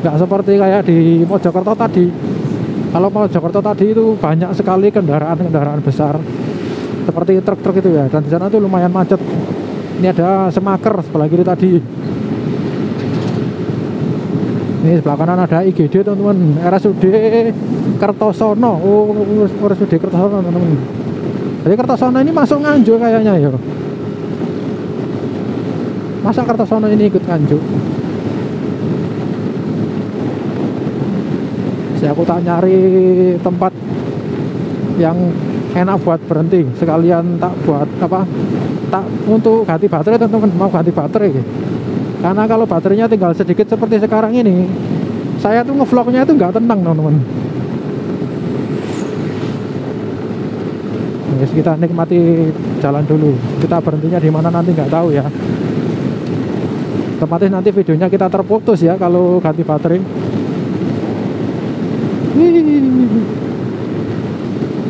Nggak seperti kayak di Mojokerto tadi. Kalau Mojokerto tadi itu banyak sekali kendaraan-kendaraan besar seperti truk-truk itu ya dan di sana tuh lumayan macet. Ini ada semaker sebelah kiri tadi. Ini sebelah kanan ada IGD teman-teman. RSUD Kertosono. Oh RSUD Kertosono teman-teman. Jadi Kertosono ini masuk Nganjuk kayaknya ya. Masa Kertosono ini ikut Nganjuk? Ya aku tak nyari tempat yang enak buat berhenti. Sekalian tak buat apa tak untuk ganti baterai teman-teman. Mau ganti baterai karena kalau baterainya tinggal sedikit seperti sekarang ini saya tuh ngevlognya itu nggak tenang teman-teman. Guys, kita nikmati jalan dulu. Kita berhentinya di mana nanti nggak tahu ya. Otomatis nanti videonya kita terputus ya kalau ganti baterai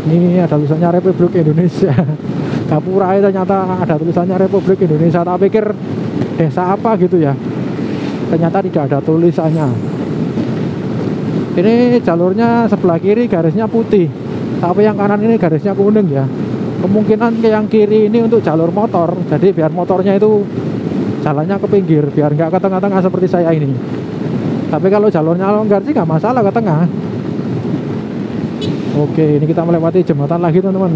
ini ada tulisannya Republik Indonesia. Gapura ternyata ada tulisannya Republik Indonesia. Tak pikir desa apa gitu ya. Ternyata tidak ada tulisannya. Ini jalurnya sebelah kiri garisnya putih. Tapi yang kanan ini garisnya kuning ya. Kemungkinan ke yang kiri ini untuk jalur motor. Jadi biar motornya itu jalannya ke pinggir biar nggak ke tengah-tengah seperti saya ini. Tapi kalau jalurnya longgar sih nggak masalah ke tengah oke ini kita melewati jembatan lagi teman-teman.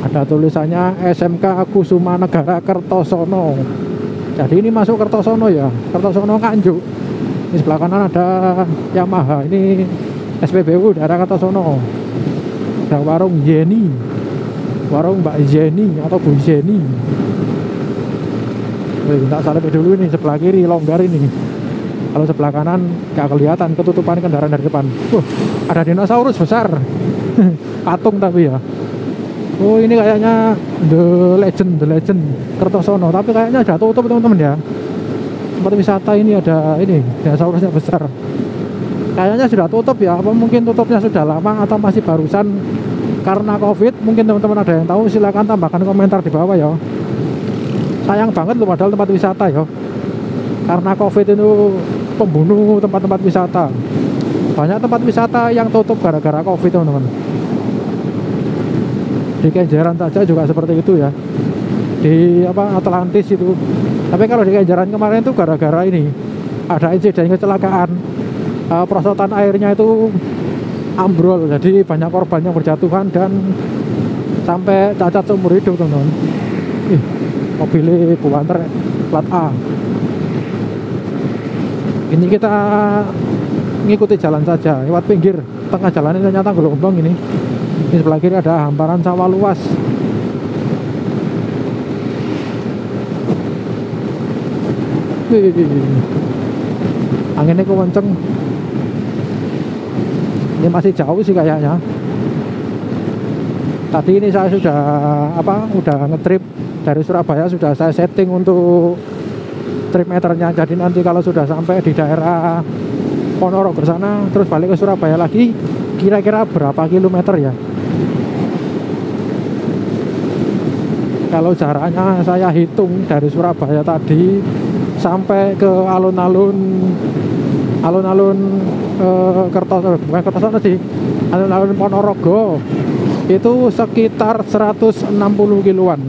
Ada tulisannya SMK Kusuma Negara Kertosono. Jadi ini masuk Kertosono ya? Kertosono Nganjuk. Ini sebelah kanan ada Yamaha. Ini SPBU daerah Kertosono. Ada warung Jenny warung Mbak Jenny atau Bu Jenny Wih, tak salah dulu ini sebelah kiri longgar ini kalau sebelah kanan gak kelihatan ketutupan kendaraan dari depan. Wah, ada dinosaurus besar. Patung tapi ya. Oh ini kayaknya The Legend, The Legend Kertosono. Tapi kayaknya sudah tutup teman-teman ya. Tempat wisata ini ada ini Dinosaurusnya besar. Kayaknya sudah tutup ya Apa mungkin tutupnya sudah lama atau masih barusan? Karena covid Mungkin teman-teman ada yang tahu silahkan tambahkan komentar di bawah ya. Sayang banget loh padahal tempat wisata ya. Karena covid itu pembunuh tempat-tempat wisata. Banyak tempat wisata yang tutup gara-gara covid teman-teman. Di Kenjeran saja juga seperti itu ya. Di apa Atlantis itu. Tapi kalau di Kenjeran kemarin itu gara-gara ini ada insiden kecelakaan. Uh, perosotan airnya itu ambrol. Jadi banyak korban yang berjatuhan dan sampai cacat seumur hidup teman-teman. Mobilnya Buanter plat A ini kita ngikuti jalan saja lewat pinggir tengah jalan ini ternyata gelombang ini. Di sebelah kiri ada hamparan sawah luas. Anginnya kenceng ini masih jauh sih kayaknya. Tadi ini saya sudah apa udah ngetrip dari Surabaya sudah saya setting untuk trip meternya jadi nanti kalau sudah sampai di daerah Ponorogo sana terus balik ke Surabaya lagi kira-kira berapa kilometer ya? Kalau jaraknya saya hitung dari Surabaya tadi sampai ke alun-alun alun-alun eh, Kertos bukan Kertosono sih? Alun-alun Ponorogo itu sekitar 160 kiloan.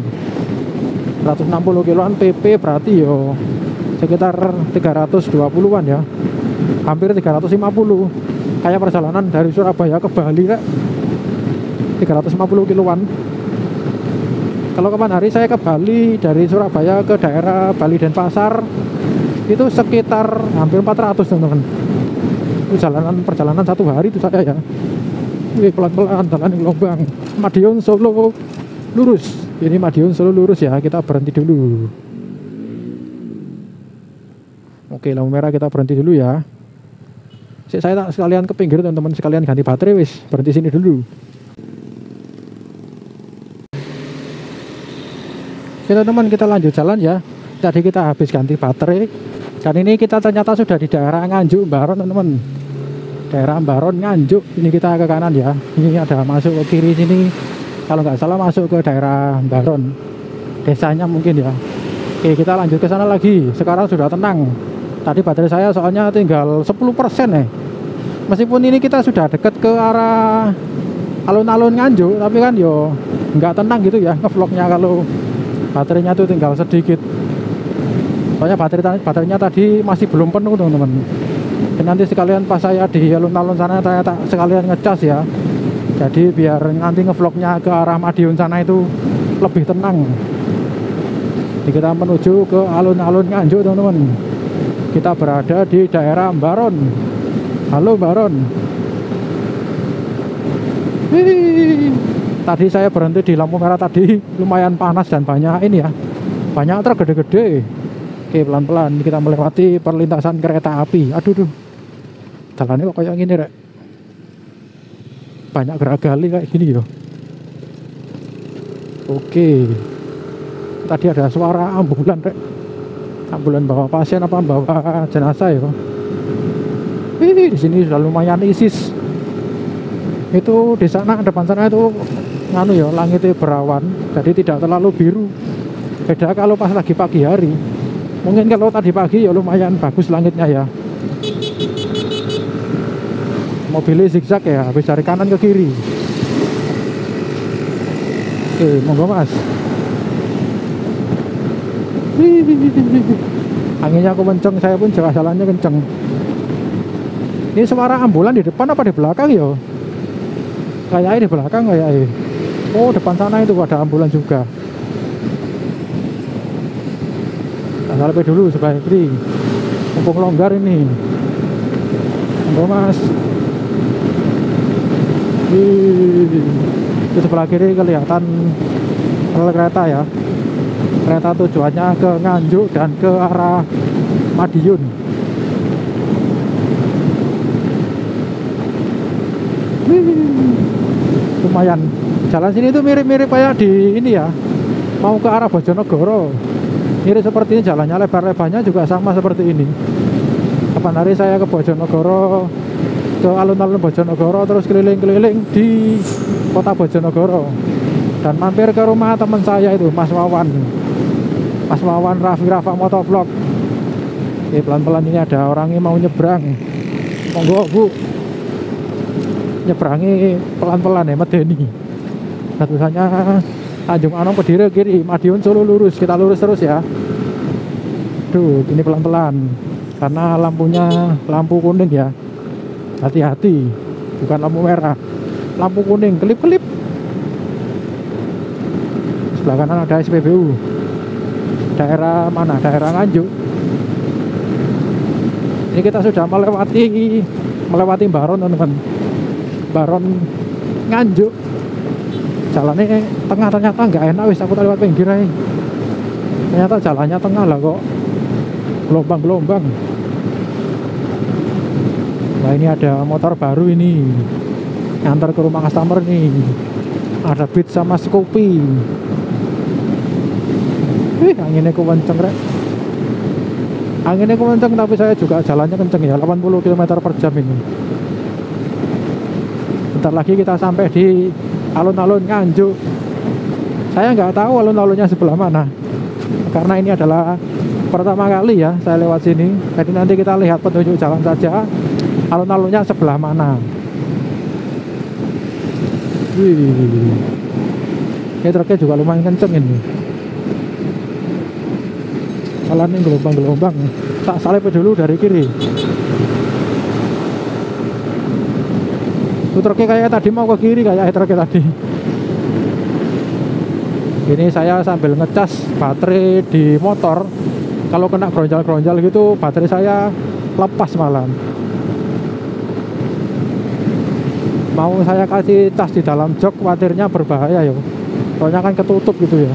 160 kiloan PP berarti yo sekitar 320-an ya. Hampir 350 kayak perjalanan dari Surabaya ke Bali rek 350 kiloan. Kalau kemarin hari saya ke Bali dari Surabaya ke daerah Bali Denpasar itu sekitar hampir 400 teman-teman. Itu jalanan perjalanan satu hari itu saya ya. Wih, pelan-pelan jalan gelombang. Madiun Solo lurus. Ini Madiun Solo lurus ya kita berhenti dulu oke lampu merah kita berhenti dulu ya. Saya tak sekalian ke pinggir teman-teman sekalian ganti baterai wis. Berhenti sini dulu. Kita teman kita lanjut jalan ya. Tadi kita habis ganti baterai. Dan ini kita ternyata sudah di daerah Nganjuk Baron teman-teman. Daerah Baron Nganjuk. Ini kita ke kanan ya. Ini ada masuk ke kiri sini. Kalau nggak salah masuk ke daerah Baron desanya mungkin ya. Oke kita lanjut ke sana lagi. Sekarang sudah tenang tadi baterai saya soalnya tinggal 10% nih meskipun ini kita sudah deket ke arah alun-alun Nganjuk tapi kan yo nggak tenang gitu ya ngevlognya kalau baterainya tuh tinggal sedikit. Soalnya baterai baterainya tadi masih belum penuh teman-teman. Dan nanti sekalian pas saya di alun-alun sana saya tak sekalian ngecas ya. Jadi biar nanti ngevlognya ke arah Madiun sana itu lebih tenang. Jadi kita menuju ke alun-alun Nganjuk teman-teman kita berada di daerah Baron halo Baron Wih. tadi saya berhenti di lampu merah tadi lumayan panas dan banyak ini ya. Banyak truk gede-gede. Oke pelan-pelan kita melewati perlintasan kereta api. Aduh duh. Jalannya kok kayak gini rek? Banyak gerak gali kayak gini yo. Oke. Tadi ada suara ambulan rek ambulan bawa pasien apa bawa jenazah ya Wih, di sini sudah lumayan isis. Itu di sana depan sana itu nganu ya langitnya berawan. Jadi tidak terlalu biru. Beda kalau pas lagi pagi hari. Mungkin kalau tadi pagi ya lumayan bagus langitnya ya. Mobilnya zigzag ya habis dari kanan ke kiri. Oke monggo mas anginnya aku kenceng saya pun jalan jalannya kenceng. Ini suara ambulan di depan apa di belakang ya kayaknya di belakang kayaknya oh depan sana itu ada ambulan juga. Asal nah, dulu sebelah kiri mumpung longgar ini. Monggo mas. Di sebelah kiri kelihatan rel kereta ya kereta tujuannya ke Nganjuk dan ke arah Madiun. Lumayan. Jalan sini tuh mirip-mirip kayak di ini ya. Mau ke arah Bojonegoro. Mirip seperti ini jalannya lebar-lebarnya juga sama seperti ini. Kapan hari saya ke Bojonegoro ke alun-alun Bojonegoro terus keliling-keliling di kota Bojonegoro. Dan mampir ke rumah teman saya itu Mas Wawan Mas Wawan Raffi Rafa Motovlog. Oke pelan-pelan ini ada orangnya mau nyebrang. Monggo bu. Nyebrangi pelan-pelan ya medeni. Tulisannya Tanjung Anong Pedire kiri Madiun Solo lurus. Kita lurus terus ya. Duh ini pelan-pelan. Karena lampunya lampu kuning ya. Hati-hati. Bukan lampu merah. Lampu kuning kelip-kelip. Sebelah kanan ada SPBU daerah mana? Daerah Nganjuk. Ini kita sudah melewati melewati Baron teman-teman. Baron Nganjuk. Jalannya tengah ternyata nggak enak wis aku lewat pinggir aja. Ternyata jalannya tengah lah kok. Gelombang-gelombang. Nah ini ada motor baru ini. Ngantar ke rumah customer nih. Ada Beat sama Scoopy Wih anginnya kenceng rek. Anginnya kenceng tapi saya juga jalannya kenceng ya 80 km per jam ini. Bentar lagi kita sampai di alun-alun Nganjuk. Saya nggak tahu alun-alunnya sebelah mana Karena ini adalah pertama kali ya saya lewat sini. Jadi nanti kita lihat petunjuk jalan saja alun-alunnya sebelah mana. Wih. Ini truknya juga lumayan kenceng ini Jalan ini gelombang-gelombang Tak salip dulu dari kiri. Itu truknya kayak tadi mau ke kiri kayak truknya tadi. Ini saya sambil ngecas baterai di motor. Kalau kena gronjal-gronjal gitu baterai saya lepas malam. Mau saya kasih tas di dalam jok khawatirnya berbahaya ya soalnya kan ketutup gitu ya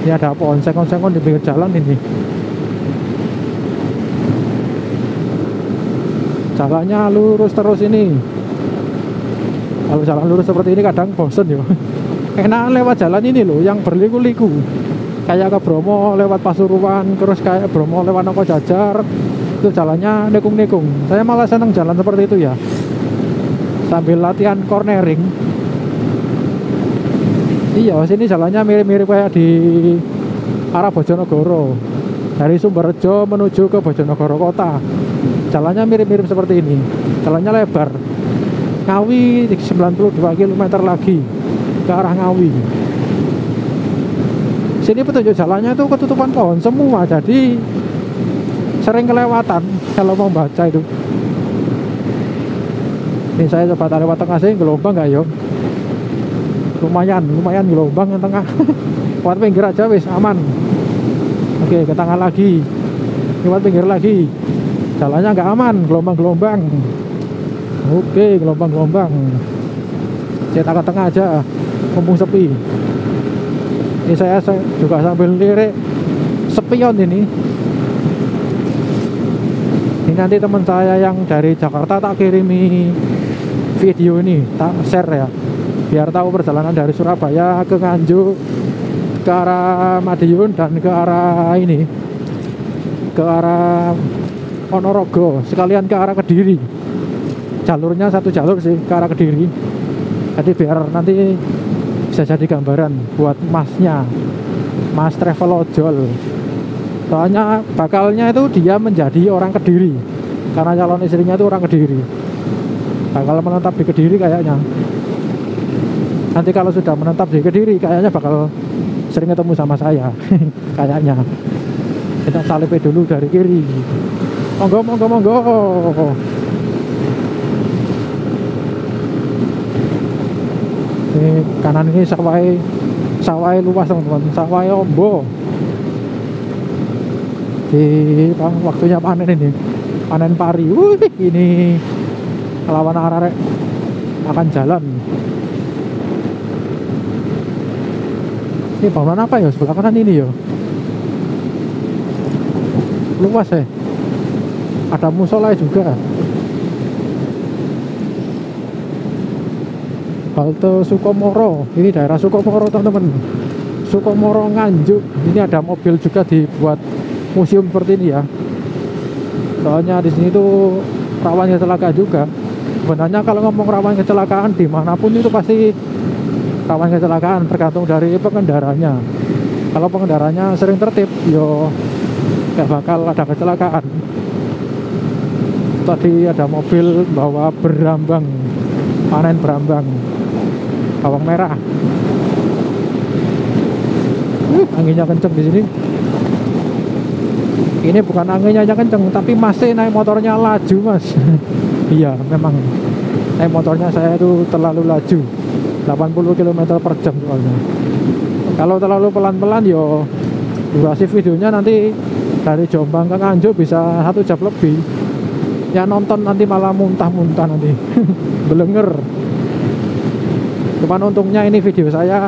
ini ada pohon sengon-sengon di pinggir jalan ini. Jalannya lurus terus ini. Kalau jalan lurus seperti ini kadang bosen ya enak lewat jalan ini loh yang berliku-liku. Kayak ke Bromo lewat Pasuruan terus kayak Bromo lewat Noko Jajar. Itu jalannya nekung-nekung. Saya malah senang jalan seperti itu ya. Sambil latihan cornering iya sini jalannya mirip-mirip kayak di arah Bojonegoro. Dari Sumberjo menuju ke Bojonegoro kota. Jalannya mirip-mirip seperti ini. Jalannya lebar. Ngawi 92 km lagi ke arah Ngawi. Sini petunjuk jalannya itu ketutupan pohon semua jadi sering kelewatan kalau mau baca itu. Ini saya coba tarik tengah sih gelombang nggak yo lumayan lumayan gelombang yang tengah. Buat pinggir aja wis aman. Oke ke tengah lagi. Lewat pinggir lagi. Jalannya nggak aman gelombang-gelombang. Oke gelombang-gelombang. Saya ke tengah aja mumpung sepi. Ini saya juga sambil lirik sepion ini. Ini nanti teman saya yang dari Jakarta tak kirimi video ini tak share ya biar tahu perjalanan dari Surabaya ke Nganjuk ke arah Madiun dan ke arah ini ke arah Ponorogo. Sekalian ke arah Kediri. Jalurnya satu jalur sih ke arah Kediri. Jadi biar nanti bisa jadi gambaran buat masnya mas travel ojol soalnya bakalnya itu dia menjadi orang Kediri. Karena calon istrinya itu orang Kediri. Bakal menetap di Kediri kayaknya nanti kalau sudah menetap di Kediri kayaknya bakal sering ketemu sama saya. Kayaknya. Kita salib dulu dari kiri. Monggo monggo monggo. Ini kanan ini sawai sawai luas teman-teman. Sawai ombo. Di waktunya panen ini. Panen pari. Wih, ini lawan arek. Akan jalan ini bangunan apa ya? Sebelah kanan ini ya. Luas ya ada musola juga. Halte Sukomoro. Ini daerah Sukomoro teman-teman. Sukomoro Nganjuk. Ini ada mobil juga dibuat museum seperti ini ya. Soalnya di sini tuh rawan kecelakaan juga. Sebenarnya kalau ngomong rawan kecelakaan di mana pun itu pasti rawan kecelakaan tergantung dari pengendaranya. Kalau pengendaranya sering tertib yo gak bakal ada kecelakaan. Tadi ada mobil bawa berambang panen berambang bawang merah. Uh, anginnya kenceng di sini. Ini bukan anginnya yang kenceng tapi masih naik motornya laju mas. Iya memang. Naik motornya saya itu terlalu laju 80 km per jam soalnya. Kalau terlalu pelan-pelan yo durasi videonya nanti dari Jombang ke Nganjuk bisa satu jam lebih. Ya nonton nanti malah muntah-muntah nanti. Belenger. Cuman untungnya ini video saya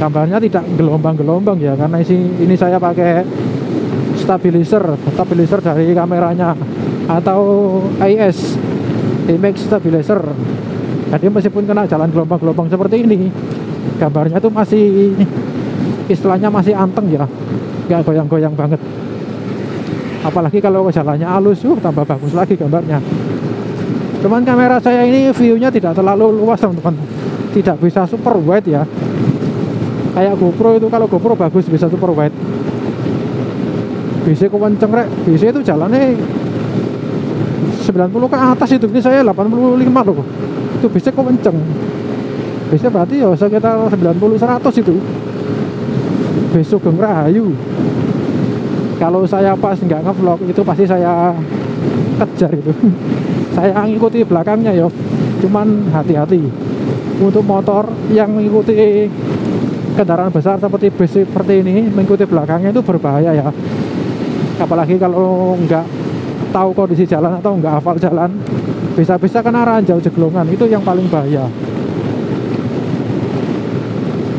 gambarnya tidak gelombang-gelombang ya karena isi, ini saya pakai stabilizer stabilizer dari kameranya atau IS image stabilizer jadi meskipun kena jalan gelombang-gelombang seperti ini gambarnya tuh masih istilahnya masih anteng ya. Nggak goyang-goyang banget. Apalagi kalau jalannya halus uh tambah bagus lagi gambarnya. Cuman kamera saya ini viewnya tidak terlalu luas teman-teman. Tidak bisa super wide ya. Kayak GoPro itu kalau GoPro bagus bisa super wide. Bisa kenceng rek. Bisa itu jalannya 90 ke atas itu. Ini saya 85 loh itu bisa kok kenceng. Bisa berarti ya sekitar 90 100 itu. Besok geng rahayu. Kalau saya pas nggak ngevlog itu pasti saya kejar itu saya ngikuti belakangnya ya. Cuman hati-hati. Untuk motor yang mengikuti kendaraan besar seperti bus seperti ini mengikuti belakangnya itu berbahaya ya. Apalagi kalau nggak tahu kondisi jalan atau nggak hafal jalan bisa-bisa kena ranjau jeglongan itu yang paling bahaya.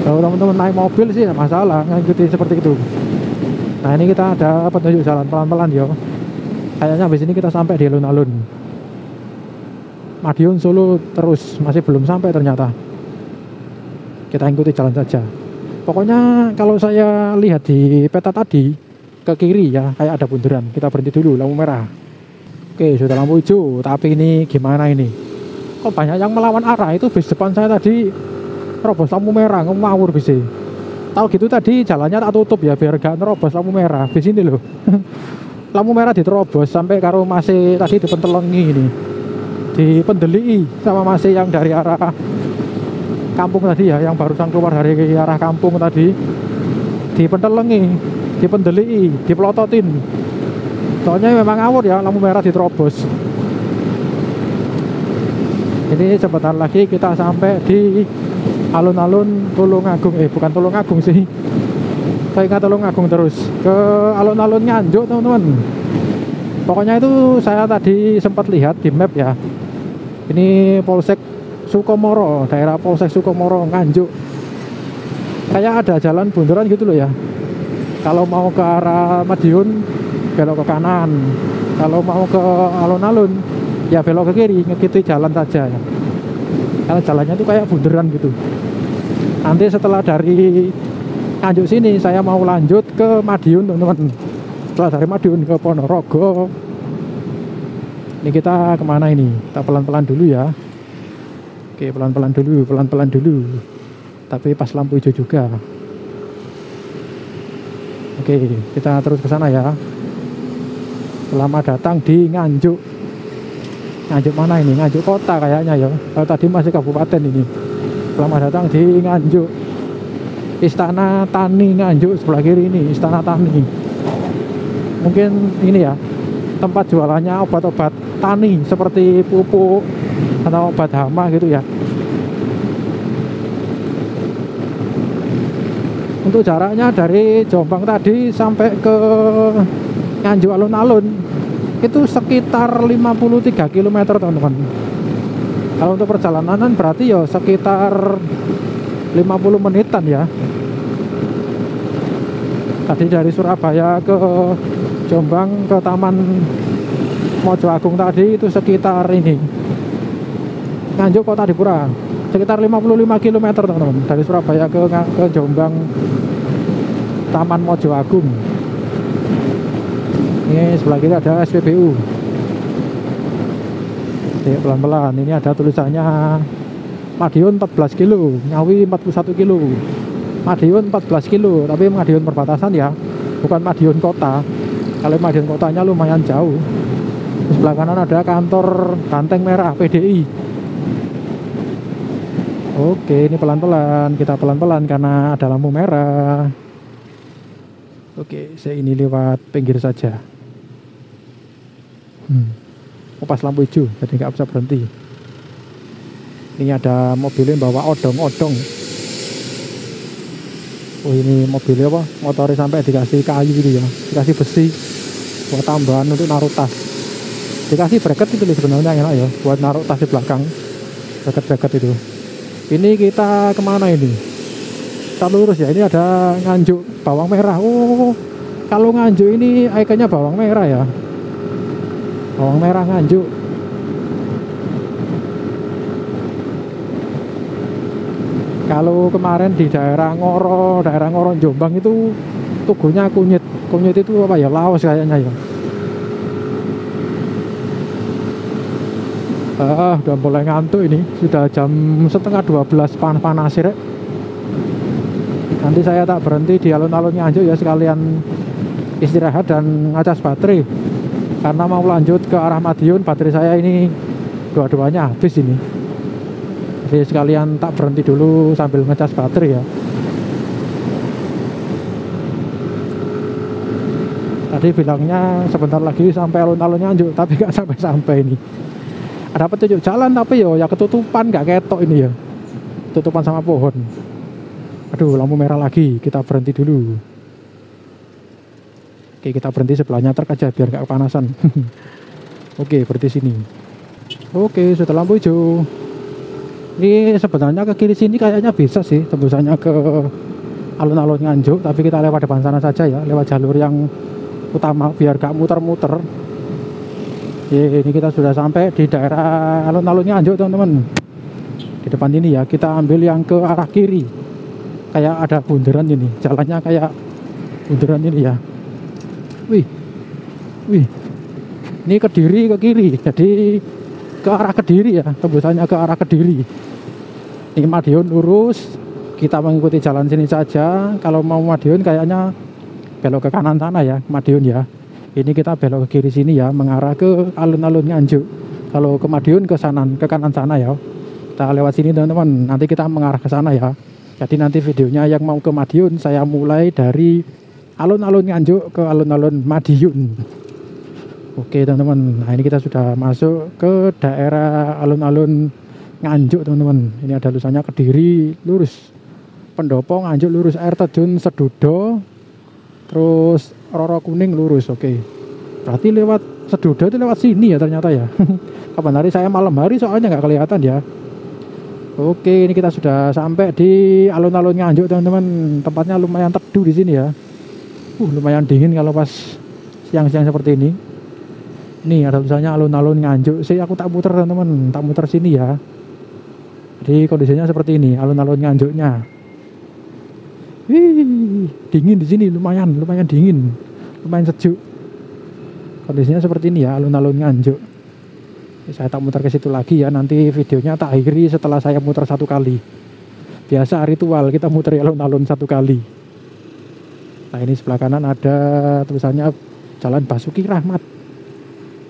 Kalau teman-teman naik mobil sih ya masalah ngikuti seperti itu. Nah ini kita ada petunjuk jalan pelan-pelan yo. Kayaknya habis ini kita sampai di alun-alun. Madiun Solo terus masih belum sampai ternyata. Kita ikuti jalan saja. Pokoknya kalau saya lihat di peta tadi ke kiri ya kayak ada bundaran. Kita berhenti dulu lampu merah Oke, sudah lampu hijau, tapi ini gimana ini? Kok banyak yang melawan arah itu bis depan saya tadi robos lampu merah, ngawur bis Tahu gitu tadi jalannya tak tutup ya biar gak nerobos lampu merah. Bis ini loh. lampu merah diterobos sampai karo masih tadi di pentelengi ini. Di pendeli sama masih yang dari arah kampung tadi ya, yang barusan keluar dari arah kampung tadi. Di pentelengi, di pendeli, dipelototin soalnya memang ngawur ya lampu merah diterobos. Ini sebentar lagi kita sampai di alun-alun Tulungagung. Eh bukan Tulungagung sih. Saya Tulung Agung terus. Ke alun-alun Nganjuk teman-teman. Pokoknya itu saya tadi sempat lihat di map ya. Ini Polsek Sukomoro daerah Polsek Sukomoro Nganjuk. Kayak ada jalan bundaran gitu loh ya. Kalau mau ke arah Madiun belok ke kanan. Kalau mau ke alun-alun ya belok ke kiri ngikuti jalan saja. Ya karena jalannya itu kayak bundaran gitu. Nanti setelah dari Nganjuk sini saya mau lanjut ke Madiun teman-teman. Setelah dari Madiun ke Ponorogo. Ini kita ke mana ini? Kita pelan-pelan dulu ya. Oke pelan-pelan dulu pelan-pelan dulu. Tapi pas lampu hijau juga. Oke kita terus ke sana ya selamat datang di Nganjuk. Nganjuk mana ini? Nganjuk kota kayaknya ya. Kalau tadi masih kabupaten ini. Selamat datang di Nganjuk. Istana Tani Nganjuk sebelah kiri ini Istana Tani. Mungkin ini ya tempat jualannya obat-obat tani seperti pupuk atau obat hama gitu ya. Untuk jaraknya dari Jombang tadi sampai ke Nganjuk alun-alun itu sekitar 53 km teman-teman. Kalau untuk perjalanan berarti ya sekitar 50 menitan ya. Tadi dari Surabaya ke Jombang ke Taman Mojo Agung tadi itu sekitar ini. Nganjuk Kota Dipura. Sekitar 55 km teman-teman. Dari Surabaya ke ke Jombang Taman Mojo Agung ini sebelah kiri ada SPBU pelan-pelan. Ini ada tulisannya Madiun 14 kilo Ngawi 41 kilo. Madiun 14 kilo tapi Madiun perbatasan ya bukan Madiun kota. Kalau Madiun kotanya lumayan jauh. Di sebelah kanan ada kantor Banteng Merah PDI Oke ini pelan-pelan. Kita pelan-pelan karena ada lampu merah. Oke saya ini lewat pinggir saja hmm. oh, pas lampu hijau jadi nggak bisa berhenti. Ini ada mobilnya bawa odong-odong oh ini mobilnya apa? Motornya sampai dikasih kayu gitu ya. Dikasih besi buat tambahan untuk naruh tas. Dikasih bracket itu sebenarnya enak ya buat naruh tas di belakang. Bracket-bracket itu. Ini kita ke mana ini? Kita lurus ya ini ada nganjuk bawang merah. Oh kalau nganjuk ini ikonnya bawang merah ya bawang merah nganjuk. Kalau kemarin di daerah Ngoro daerah Ngoro Jombang itu tugunya kunyit. Kunyit itu apa ya? Laos kayaknya ya. Ah udah mulai ngantuk ini. Sudah jam setengah 12 pan panas ya nanti saya tak berhenti di alun-alunnya aja ya sekalian istirahat dan ngacas baterai karena mau lanjut ke arah Madiun baterai saya ini dua-duanya habis ini. Jadi sekalian tak berhenti dulu sambil ngecas baterai ya. Tadi bilangnya sebentar lagi sampai alun-alunnya anjuk tapi gak sampai-sampai ini. Ada petunjuk jalan tapi yo ya ketutupan gak ketok ini ya. Tutupan sama pohon. Aduh lampu merah lagi kita berhenti dulu oke kita berhenti sebelahnya truk aja biar gak kepanasan. Oke berhenti sini. Oke sudah lampu hijau. Ini sebenarnya ke kiri sini kayaknya bisa sih tembusannya ke alun-alun Nganjuk tapi kita lewat depan sana saja ya lewat jalur yang utama biar gak muter-muter. Ini kita sudah sampai di daerah alun-alun Nganjuk teman-teman. Di depan ini ya kita ambil yang ke arah kiri. Kayak ada bundaran ini jalannya kayak bundaran ini ya wih. Wih. Ini ke kiri ke kiri. Jadi ke arah Kediri ya. Tembusannya ke arah Kediri ini Madiun lurus. Kita mengikuti jalan sini saja. Kalau mau Madiun kayaknya belok ke kanan sana ya Madiun ya. Ini kita belok ke kiri sini ya mengarah ke alun-alun Nganjuk. Kalau ke Madiun ke sana ke kanan sana ya. Kita lewat sini teman-teman. Nanti kita mengarah ke sana ya. Jadi nanti videonya yang mau ke Madiun saya mulai dari alun-alun Nganjuk ke alun-alun Madiun Oke teman-teman, nah ini kita sudah masuk ke daerah alun-alun Nganjuk teman-teman. Ini ada tulisannya Kediri lurus. Pendopo Nganjuk lurus air terjun Sedudo terus Roro Kuning lurus oke berarti lewat Sedoda itu lewat sini ya ternyata ya kapan hari saya malam hari soalnya nggak kelihatan ya Oke, ini kita sudah sampai di alun-alun Nganjuk, teman-teman. Tempatnya lumayan teduh di sini ya. Uh, lumayan dingin kalau pas siang-siang seperti ini. Nih ada tulisannya alun-alun Nganjuk. Sih aku tak muter, teman-teman. Tak muter sini ya. Jadi kondisinya seperti ini, alun-alun Nganjuknya. Wih, dingin di sini lumayan, lumayan dingin. Lumayan sejuk. Kondisinya seperti ini ya, alun-alun Nganjuk saya tak muter ke situ lagi ya nanti videonya tak akhiri setelah saya muter satu kali biasa ritual kita muter alun-alun satu kali nah ini sebelah kanan ada tulisannya Jalan Basuki Rahmat.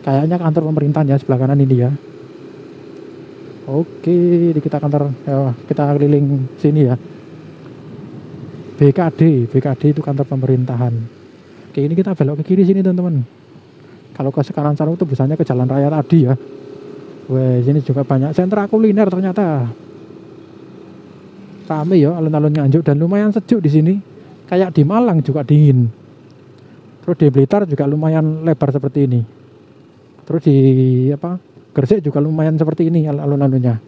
Kayaknya kantor pemerintahan ya sebelah kanan ini ya. Oke di kita kantor ya, kita keliling sini ya. BKD BKD itu kantor pemerintahan. Oke ini kita belok ke kiri sini teman-teman. Kalau ke sekarang sana itu biasanya ke jalan raya tadi ya. Wah, sini juga banyak sentra kuliner ternyata. Rame ya alun-alun Nganjuk dan lumayan sejuk di sini. Kayak di Malang juga dingin. Terus di Blitar juga lumayan lebar seperti ini. Terus di apa? Gresik juga lumayan seperti ini alun-alunnya.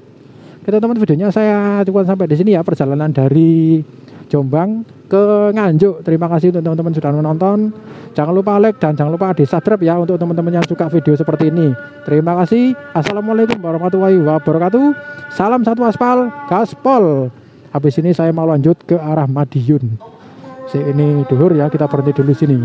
Oke teman-teman videonya saya cukup sampai di sini ya perjalanan dari Jombang ke Nganjuk. Terima kasih untuk teman-teman sudah menonton. Jangan lupa like dan jangan lupa di subscribe ya untuk teman-teman yang suka video seperti ini. Terima kasih. Assalamualaikum warahmatullahi wabarakatuh. Salam satu aspal, gaspol. Habis ini saya mau lanjut ke arah Madiun. Si ini duhur ya, kita berhenti dulu sini.